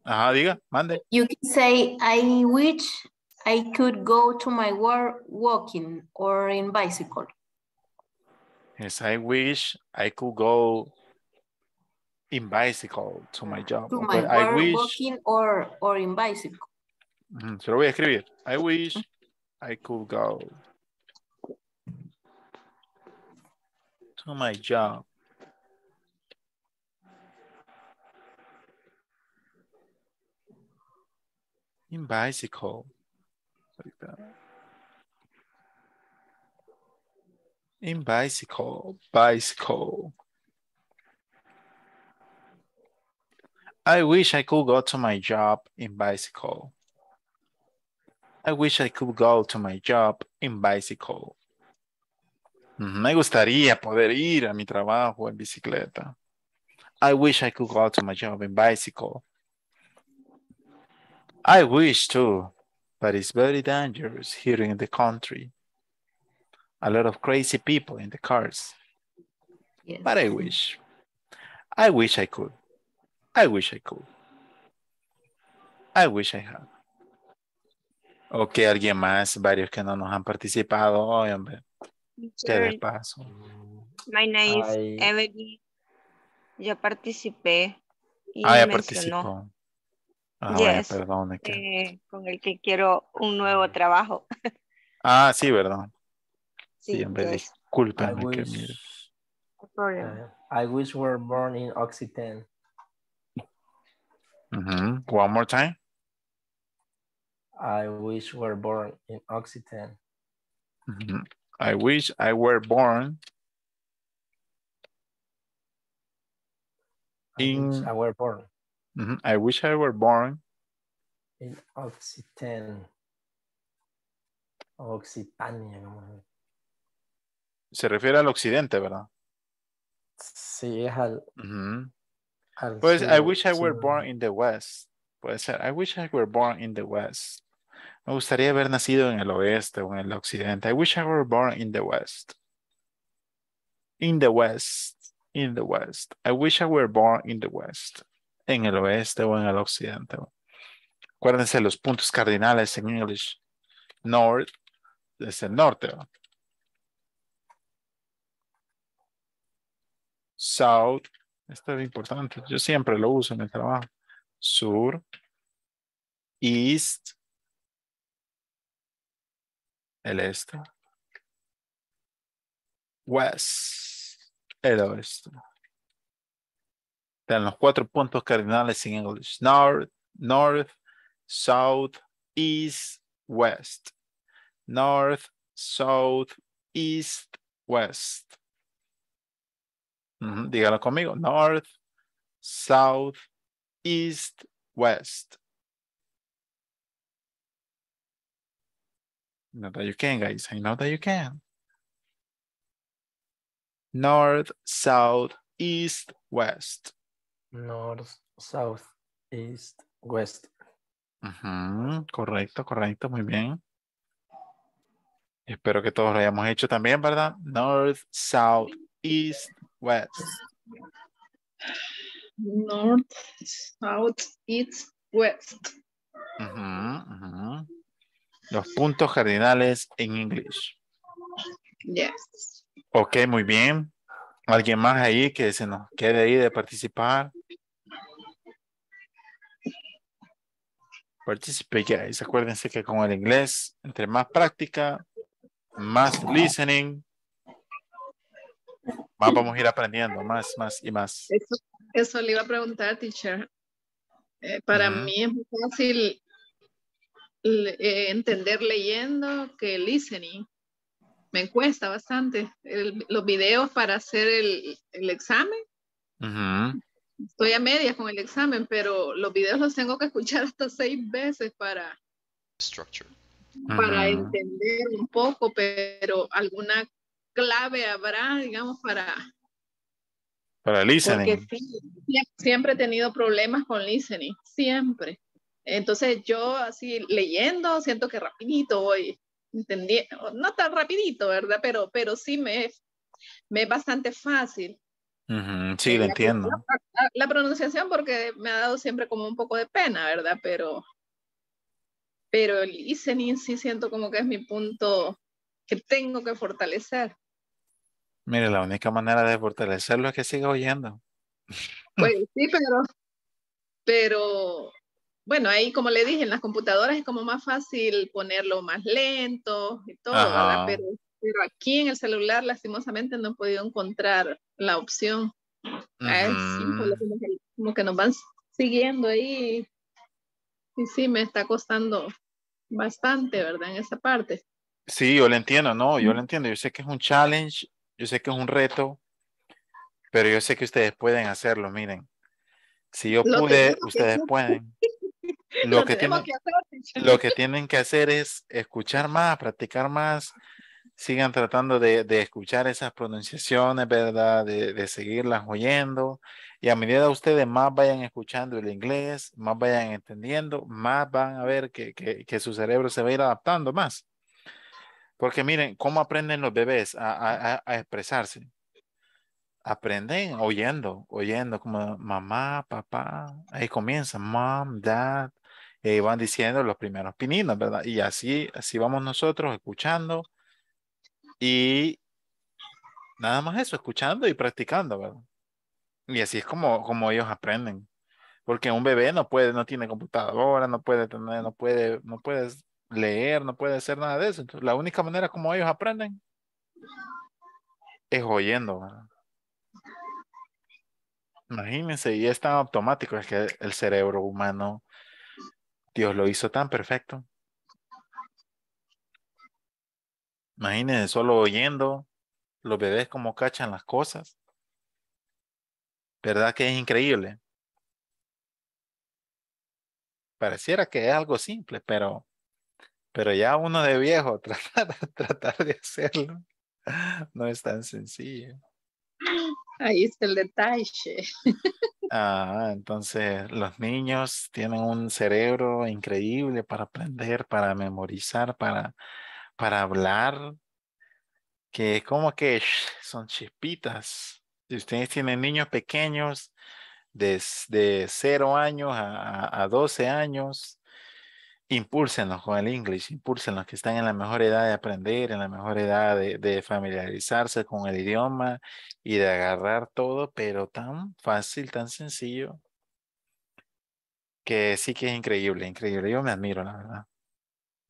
Ajá, diga, mande. You can say, I wish I could go to my work walking or in bicycle. Yes, I wish I could go in bicycle to my job. To Ok, my I work wish, walking or, or in bicycle. Ujú, se lo voy a escribir. I wish I could go to my job. In bicycle. Like that. In bicycle, bicycle. I wish I could go to my job in bicycle. I wish I could go to my job in bicycle. Mm-hmm. Me gustaría poder ir a mi trabajo en bicicleta. I wish I could go to my job in bicycle. I wish too, but it's very dangerous here in the country. A lot of crazy people in the cars. Yes. But I wish. I wish I could. I wish I could. I wish I had. Ok, alguien más, varios que no nos han participado hoy, hombre. ¿Qué pasó? My name is I- Evelyn. Ya participé y Ah, ya mencionó participó. Ah, vaya, Yes. perdone que- eh, con el que quiero un nuevo trabajo. Ah, sí, ¿verdad? Sí, Sí, hombre, yes. discúlpenme I que wish- mire. No problem. I wish were born in Occitan. One more time. I wish were born in Occitan. I wish I were born I wish in I were born. I wish I were born in Occitan. Occitania. se refiere al occidente, ¿verdad? Sí, es al. Al Pues I wish I were sur- born in the West. Puede ser. I wish I were born in the West. Me gustaría haber nacido en el oeste o en el occidente. I wish I were born in the West. In the West. In the West. I wish I were born in the West. En el oeste o en el occidente. Acuérdense los puntos cardinales en English. North es el norte. South. Esto es importante. Yo siempre lo uso en el trabajo. Sur. East. El este. West. El oeste. Están los cuatro puntos cardinales en English. North, North, South, East, West. North, South, East, West. Dígalo conmigo. North, South, East, West. Know that you can, guys. I know that you can. North, South, East, West. North, South, East, West. Correcto, correcto, muy bien. Espero que todos lo hayamos hecho también, ¿verdad? North, South, East, West. North, South, East, West. Los puntos cardinales en English. Yes. Ok, muy bien. ¿Alguien más ahí que se nos quede ahí de participar? Participate, guys. Acuérdense que con el inglés, entre más práctica, más listening, más vamos a ir aprendiendo, más, más y más. Eso, eso le iba a preguntar, teacher. Eh, para Ujú. mí es muy fácil eh, entender leyendo que listening. Me cuesta bastante. El- los videos para hacer el, el examen, Ujú. estoy a medias con el examen, pero los videos los tengo que escuchar hasta seis veces para, Structure. para Ujú. entender un poco, pero alguna clave habrá, digamos, para, Para Porque listening. sí, siempre he tenido problemas con listening, siempre. Entonces yo así leyendo, siento que rapidito voy entendiendo, no tan rapidito, ¿verdad? Pero, pero sí me, me es bastante fácil. Sí, lo La- entiendo. La, la pronunciación porque me ha dado siempre como un poco de pena, ¿verdad? Pero, pero el listening sí siento como que es mi punto que tengo que fortalecer. Mire, la única manera de fortalecerlo es que siga oyendo. Pues sí, pero, pero bueno, ahí como le dije, en las computadoras es como más fácil ponerlo más lento y todo, ¿verdad? Pero, pero aquí en el celular lastimosamente no he podido encontrar la opción. Ah, Es simple, Ujú. como que, como que nos van siguiendo ahí y sí me está costando bastante, ¿verdad? En esa parte. Sí, yo lo entiendo, no, yo lo entiendo. Yo sé que es un challenge, yo sé que es un reto, pero yo sé que ustedes pueden hacerlo, miren. Si yo Lo pude, que ustedes pueden. Lo, Lo que tienen, que hacer. teacher. lo que tienen que hacer es escuchar más, practicar más. Sigan tratando de, de escuchar esas pronunciaciones, ¿verdad? De, de seguirlas oyendo. Y a medida ustedes más vayan escuchando el inglés, más vayan entendiendo, más van a ver que, que, que su cerebro se va a ir adaptando más. Porque miren, ¿cómo aprenden los bebés a, a- a- expresarse? Aprenden oyendo, oyendo como mamá, papá. Ahí comienzan, mom, dad. Y ahí van diciendo los primeros pininos, ¿verdad? Y así, así vamos nosotros escuchando y nada más eso, escuchando y practicando, ¿verdad? Y así es como, como ellos aprenden. Porque un bebé no puede, no tiene computadora, no puede tener, no puede, no puede leer, no puede hacer nada de eso. Entonces, la única manera como ellos aprenden es oyendo. Imagínense, y es tan automático, es que el cerebro humano, Dios lo hizo tan perfecto. Imagínense, solo oyendo los bebés como cachan las cosas. ¿Verdad que es increíble? Pareciera que es algo simple, pero pero ya uno de viejo tratar, tratar de hacerlo no es tan sencillo. Ahí está el detalle. Ah, entonces los niños tienen un cerebro increíble para aprender, para memorizar, para, para hablar, que como que son chispitas. Si ustedes tienen niños pequeños de, s- de 0 años a, a, a 12 años, impúlsenlos con el inglés, impúlsenlos que están en la mejor edad de aprender, en la mejor edad de, familiarizarse con el idioma y de agarrar todo, pero tan fácil, tan sencillo, que sí que es increíble, increíble. Yo me admiro, la verdad.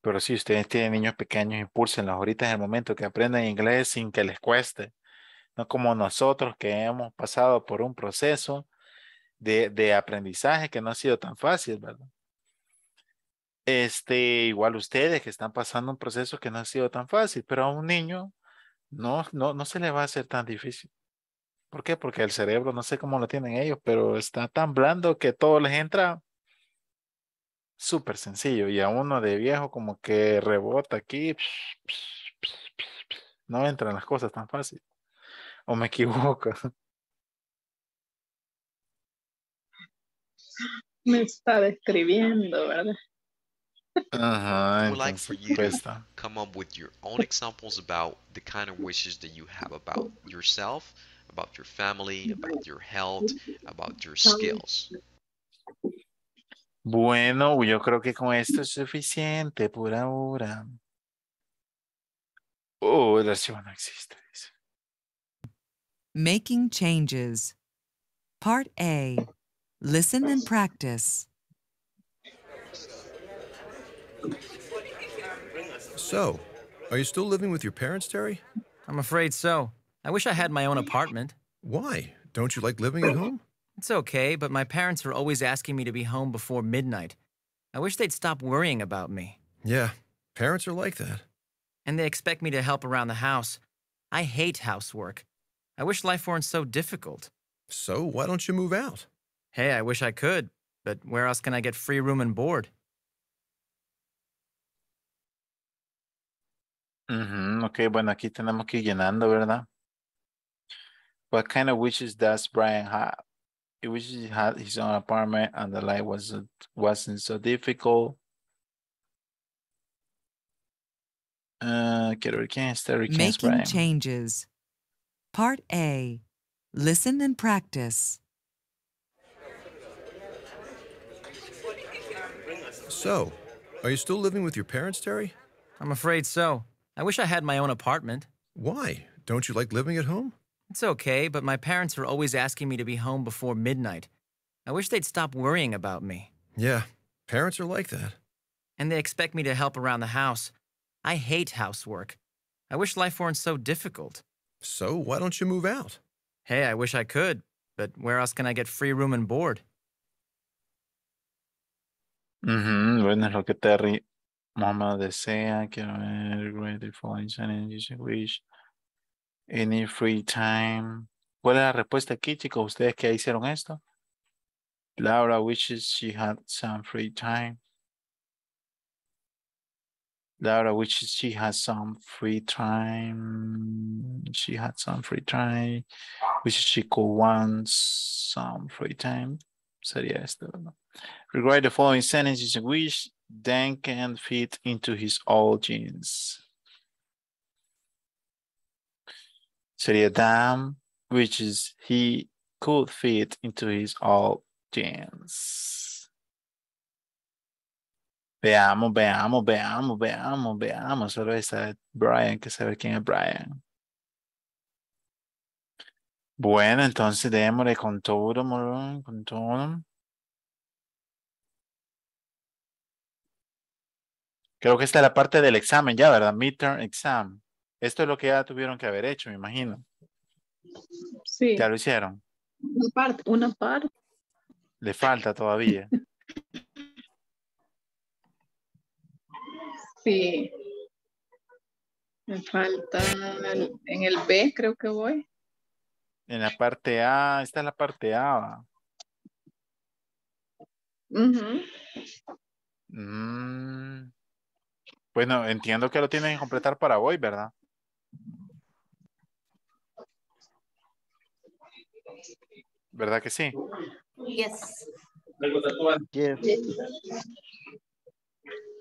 Pero si ustedes tienen niños pequeños, impúlsenlos. Ahorita es el momento que aprendan inglés sin que les cueste. No como nosotros que hemos pasado por un proceso de, de aprendizaje que no ha sido tan fácil, ¿verdad? Este, igual ustedes que están pasando un proceso que no ha sido tan fácil, pero a un niño no, no, no se le va a hacer tan difícil. ¿Por qué? Porque el cerebro, no sé cómo lo tienen ellos, pero está tan blando que todo les entra súper sencillo. Y a uno de viejo como que rebota aquí, no entran las cosas tan fácil. ¿O me equivoco? Me está describiendo, ¿verdad? Ajá, I would like for you to come up with your own examples about the kind of wishes that you have about yourself, about your family, about your health, about your skills. Bueno, yo creo que con esto es suficiente por ahora. Oh, el archivo no existe. dice. Making changes. Part A. Listen and practice. So, are you still living with your parents, Terry? I'm afraid so. I wish I had my own apartment. Why? Don't you like living at home? It's okay, but my parents are always asking me to be home before midnight. I wish they'd stop worrying about me. Yeah, parents are like that. And they expect me to help around the house. I hate housework. I wish life weren't so difficult. So, why don't you move out? Hey, I wish I could, but where else can I get free room and board? Ujú, Ok, bueno, aquí tenemos que ir llenando, ¿verdad? What kind of wishes does Brian have? He wishes he had his own apartment and the life wasn't wasn't so difficult. Uh, quiero ver quién es Terry, Making Brian. changes. Part A. Listen and practice. So, are you still living with your parents, Terry? I'm afraid so. I wish I had my own apartment. Why? Don't you like living at home? It's okay, but my parents are always asking me to be home before midnight. I wish they'd stop worrying about me. Yeah, parents are like that. And they expect me to help around the house. I hate housework. I wish life weren't so difficult. So, why don't you move out? Hey, I wish I could, but where else can I get free room and board? Ujú, Bueno, es lo que Terry mamá desea. Quiero ver, the following wish. Any free time. ¿Cuál es la respuesta aquí, chicos? ¿Ustedes que hicieron esto? Laura wishes she had some free time. Laura wishes she had some free time. She had some free time. Wishes she could want some free time. Sería esto, ¿verdad? Rewrite the following sentences which Dan can fit into his old jeans. Sería Dan wishes he could fit into his old jeans. Veamos, veamos, veamos, veamos, veamos. Solo está Brian, que sabe quién es Brian. Bueno, entonces démosle con todo, morón, con todo. Creo que esta es la parte del examen ya, ¿verdad? Midterm exam. Esto es lo que ya tuvieron que haber hecho, me imagino. Sí. Ya lo hicieron. Una parte, una parte. Le falta todavía. Sí. Me falta en el B, creo que voy. En la parte A, esta es la parte A. va. Ujú. Mm. Bueno, entiendo que lo tienen que completar para hoy, ¿verdad? ¿Verdad que sí? Yes.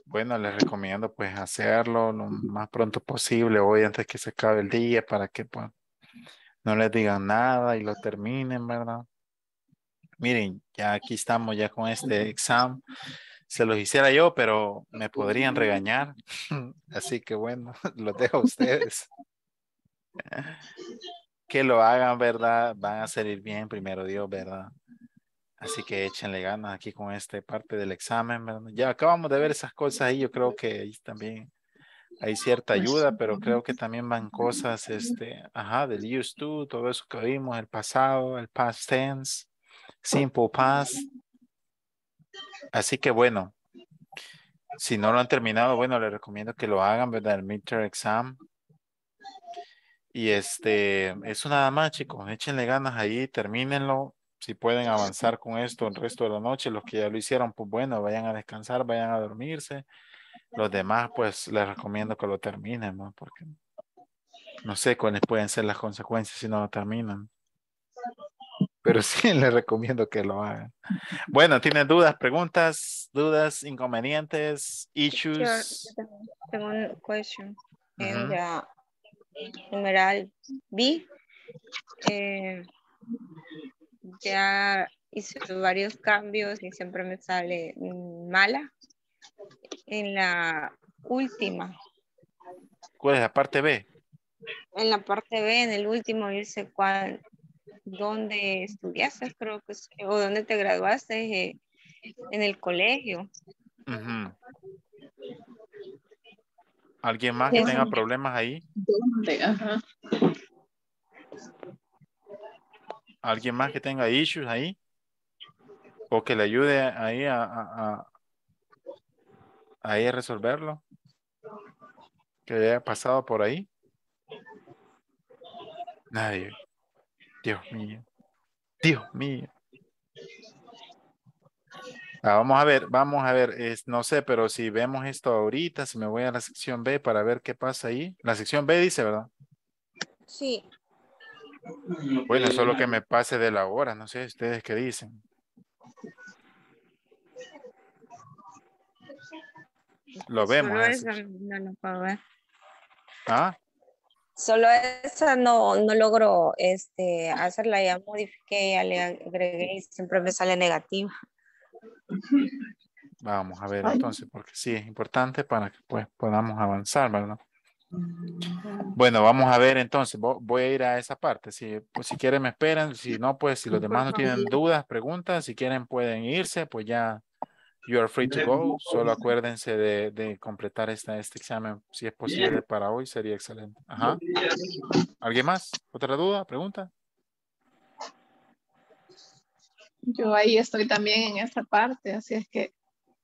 Bueno, les recomiendo pues hacerlo lo más pronto posible hoy antes que se acabe el día para que pues no les digan nada y lo terminen, ¿verdad? Miren, ya aquí estamos ya con este examen. Se los hiciera yo, pero me podrían regañar. Así que bueno, los dejo a ustedes. Que lo hagan, ¿verdad? Van a salir bien, primero Dios, ¿verdad? Así que échenle ganas aquí con esta parte del examen. ¿verdad? Ya acabamos de ver esas cosas ahí. Yo creo que ahí también hay cierta ayuda, pero creo que también van cosas, este, ajá, del used to, todo eso que vimos, el pasado, el past tense, simple past. Así que bueno, si no lo han terminado, bueno, les recomiendo que lo hagan, ¿verdad? El midterm exam. Y este, eso nada más, chicos. Échenle ganas ahí, termínenlo. Si pueden avanzar con esto el resto de la noche, los que ya lo hicieron, pues bueno, vayan a descansar, vayan a dormirse. Los demás, pues les recomiendo que lo terminen, ¿no? Porque no sé cuáles pueden ser las consecuencias si no lo terminan. Pero sí les recomiendo que lo hagan. Bueno, ¿tienen dudas, preguntas, dudas, inconvenientes, issues? yo Tengo un question. En la numeral B, eh, ya hice varios cambios y siempre me sale mala. En la última, ¿Cuál es la parte B? en la parte B, en el último, dice cuál, dónde estudiaste, creo que o dónde te graduaste eh, en el colegio. ¿Alguien más que Sí. tenga problemas ahí? ¿Dónde? Ajá. ¿Alguien más que tenga issues ahí? ¿O que le ayude ahí a, a, a- ahí a resolverlo? ¿Que haya pasado por ahí? Nadie. Dios mío. Dios mío. Ah, vamos a ver, vamos a ver, es, no sé, pero si vemos esto ahorita, si me voy a la sección B para ver qué pasa ahí. La sección B dice, ¿verdad? Sí. Bueno, solo que me pase de la hora, no sé ustedes qué dicen. Lo vemos. Solo esa no lo puedo ver. Ah, Solo esa no, no logro este, hacerla, ya modifiqué, ya le agregué y siempre me sale negativa. vamos a ver entonces, porque sí es importante para que pues podamos avanzar, ¿verdad? Bueno, vamos a ver entonces, vo- voy a ir a esa parte. Si, pues, si quieren me esperan, si no, pues si los demás no tienen dudas, preguntas, si quieren pueden irse, pues ya you are free to go. Solo acuérdense de, de completar esta, este examen, si es posible para hoy, sería excelente. Ajá. ¿Alguien más? ¿Otra duda? ¿Pregunta? Yo ahí estoy también en esa parte, así es que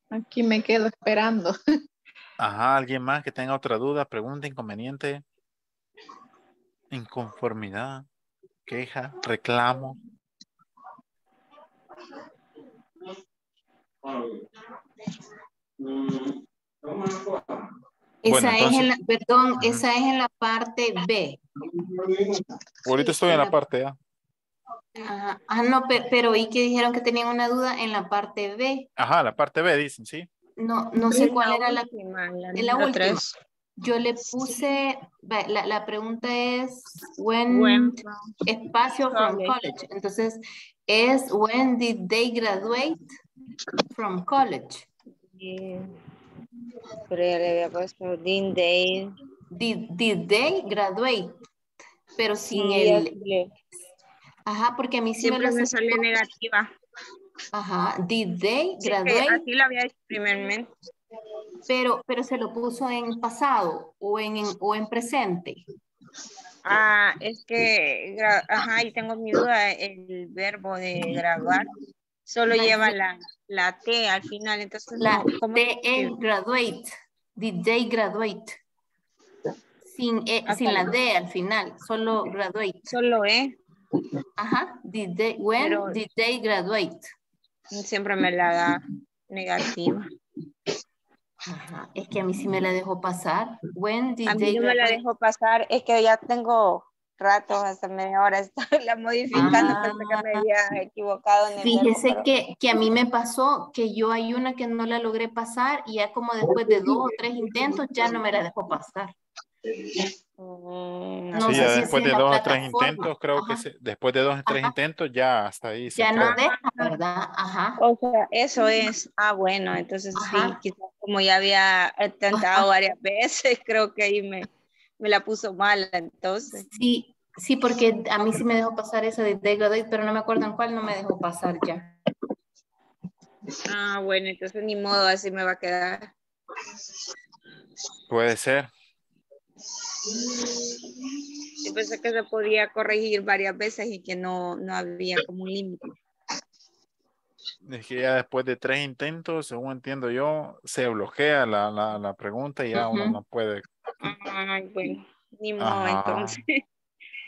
aquí me quedo esperando. Ajá, ¿alguien más que tenga otra duda, pregunta, inconveniente, inconformidad, queja, reclamo? Esa Bueno, es en la, perdón, esa es en la parte B. Ahorita estoy en la parte A. Ajá. Ah, no, pe- pero ¿y que dijeron que tenían una duda en la parte B? Ajá, la parte B dicen, ¿sí? No, no sé cuál era la, última, en la la número última. tres. Yo le puse, la, la pregunta es, when, When espacio from college. college. Entonces, es when did they graduate from college? Y- Pero ya le había puesto Dean Day. Did, did they graduate? Pero sin Sí, el, le- ajá, porque a mí sí Siempre me me sale negativa. Ajá, did they Sí, graduate? así lo había hecho primeramente. Pero, pero se lo puso en pasado o en, en- o en presente. Ah, es que, ajá, y tengo mi duda, el verbo de graduar solo lleva la, la T al final, entonces La ¿cómo TE escribe? graduate. Did they graduate? sin, E- sin la D al final, solo graduate. Solo E. Ajá, did they, when Pero- did they graduate? Siempre me la da negativa. Ajá, es que a mí sí me la dejó pasar. When did A mí they no me la dejó pasar, es que ya tengo ratos, hasta media hora, la modificando, Ah. pensé que me había equivocado en el verbo, Fíjese pero- que, que a mí me pasó que yo hay una que no la logré pasar y ya como después de dos o tres intentos ya no me la dejó pasar. Mm, No sí, ya si después es de dos o tres intentos, creo que se- después de dos o tres intentos ya hasta ahí se Ya no deja, ¿verdad? Ajá. O sea, eso es, ah, bueno, entonces sí, Ajá. quizás como ya había intentado varias veces, creo que ahí me, me la puso mal, entonces. Sí, sí, porque a mí sí me dejó pasar esa de they graduate, pero no me acuerdo en cuál no me dejó pasar ya. Ah, bueno, entonces ni modo, así me va a quedar. Puede ser. Yo pensé que se podía corregir varias veces y que no, no había como un límite. Es que ya después de tres intentos, según entiendo yo, se bloquea la, la, la pregunta y ya uno no puede. Ay, bueno, ni modo, Ajá. entonces.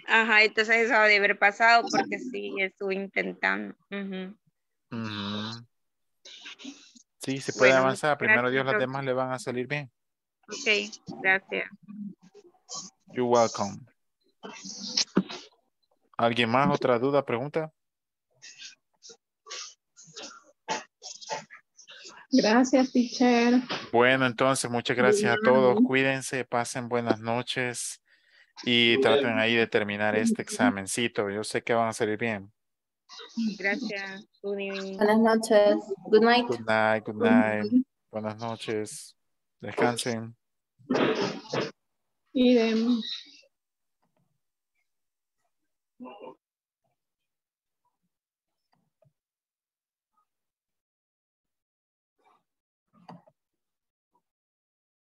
Ajá, entonces eso ha de haber pasado porque sí, estuve intentando. Ujú. Ujú. Sí, se puede Bueno, avanzar. Primero gracias, Dios, las demás le van a salir bien. Ok, gracias. You're welcome. ¿Alguien más? ¿Otra duda, pregunta? Gracias, teacher. Bueno, entonces, muchas gracias a todos. Cuídense, pasen buenas noches y traten ahí de terminar este examencito. Yo sé que van a salir bien. Gracias. Good evening. Buenas noches. Good night. Good night, good night. Buenas noches. Descansen. Iremos.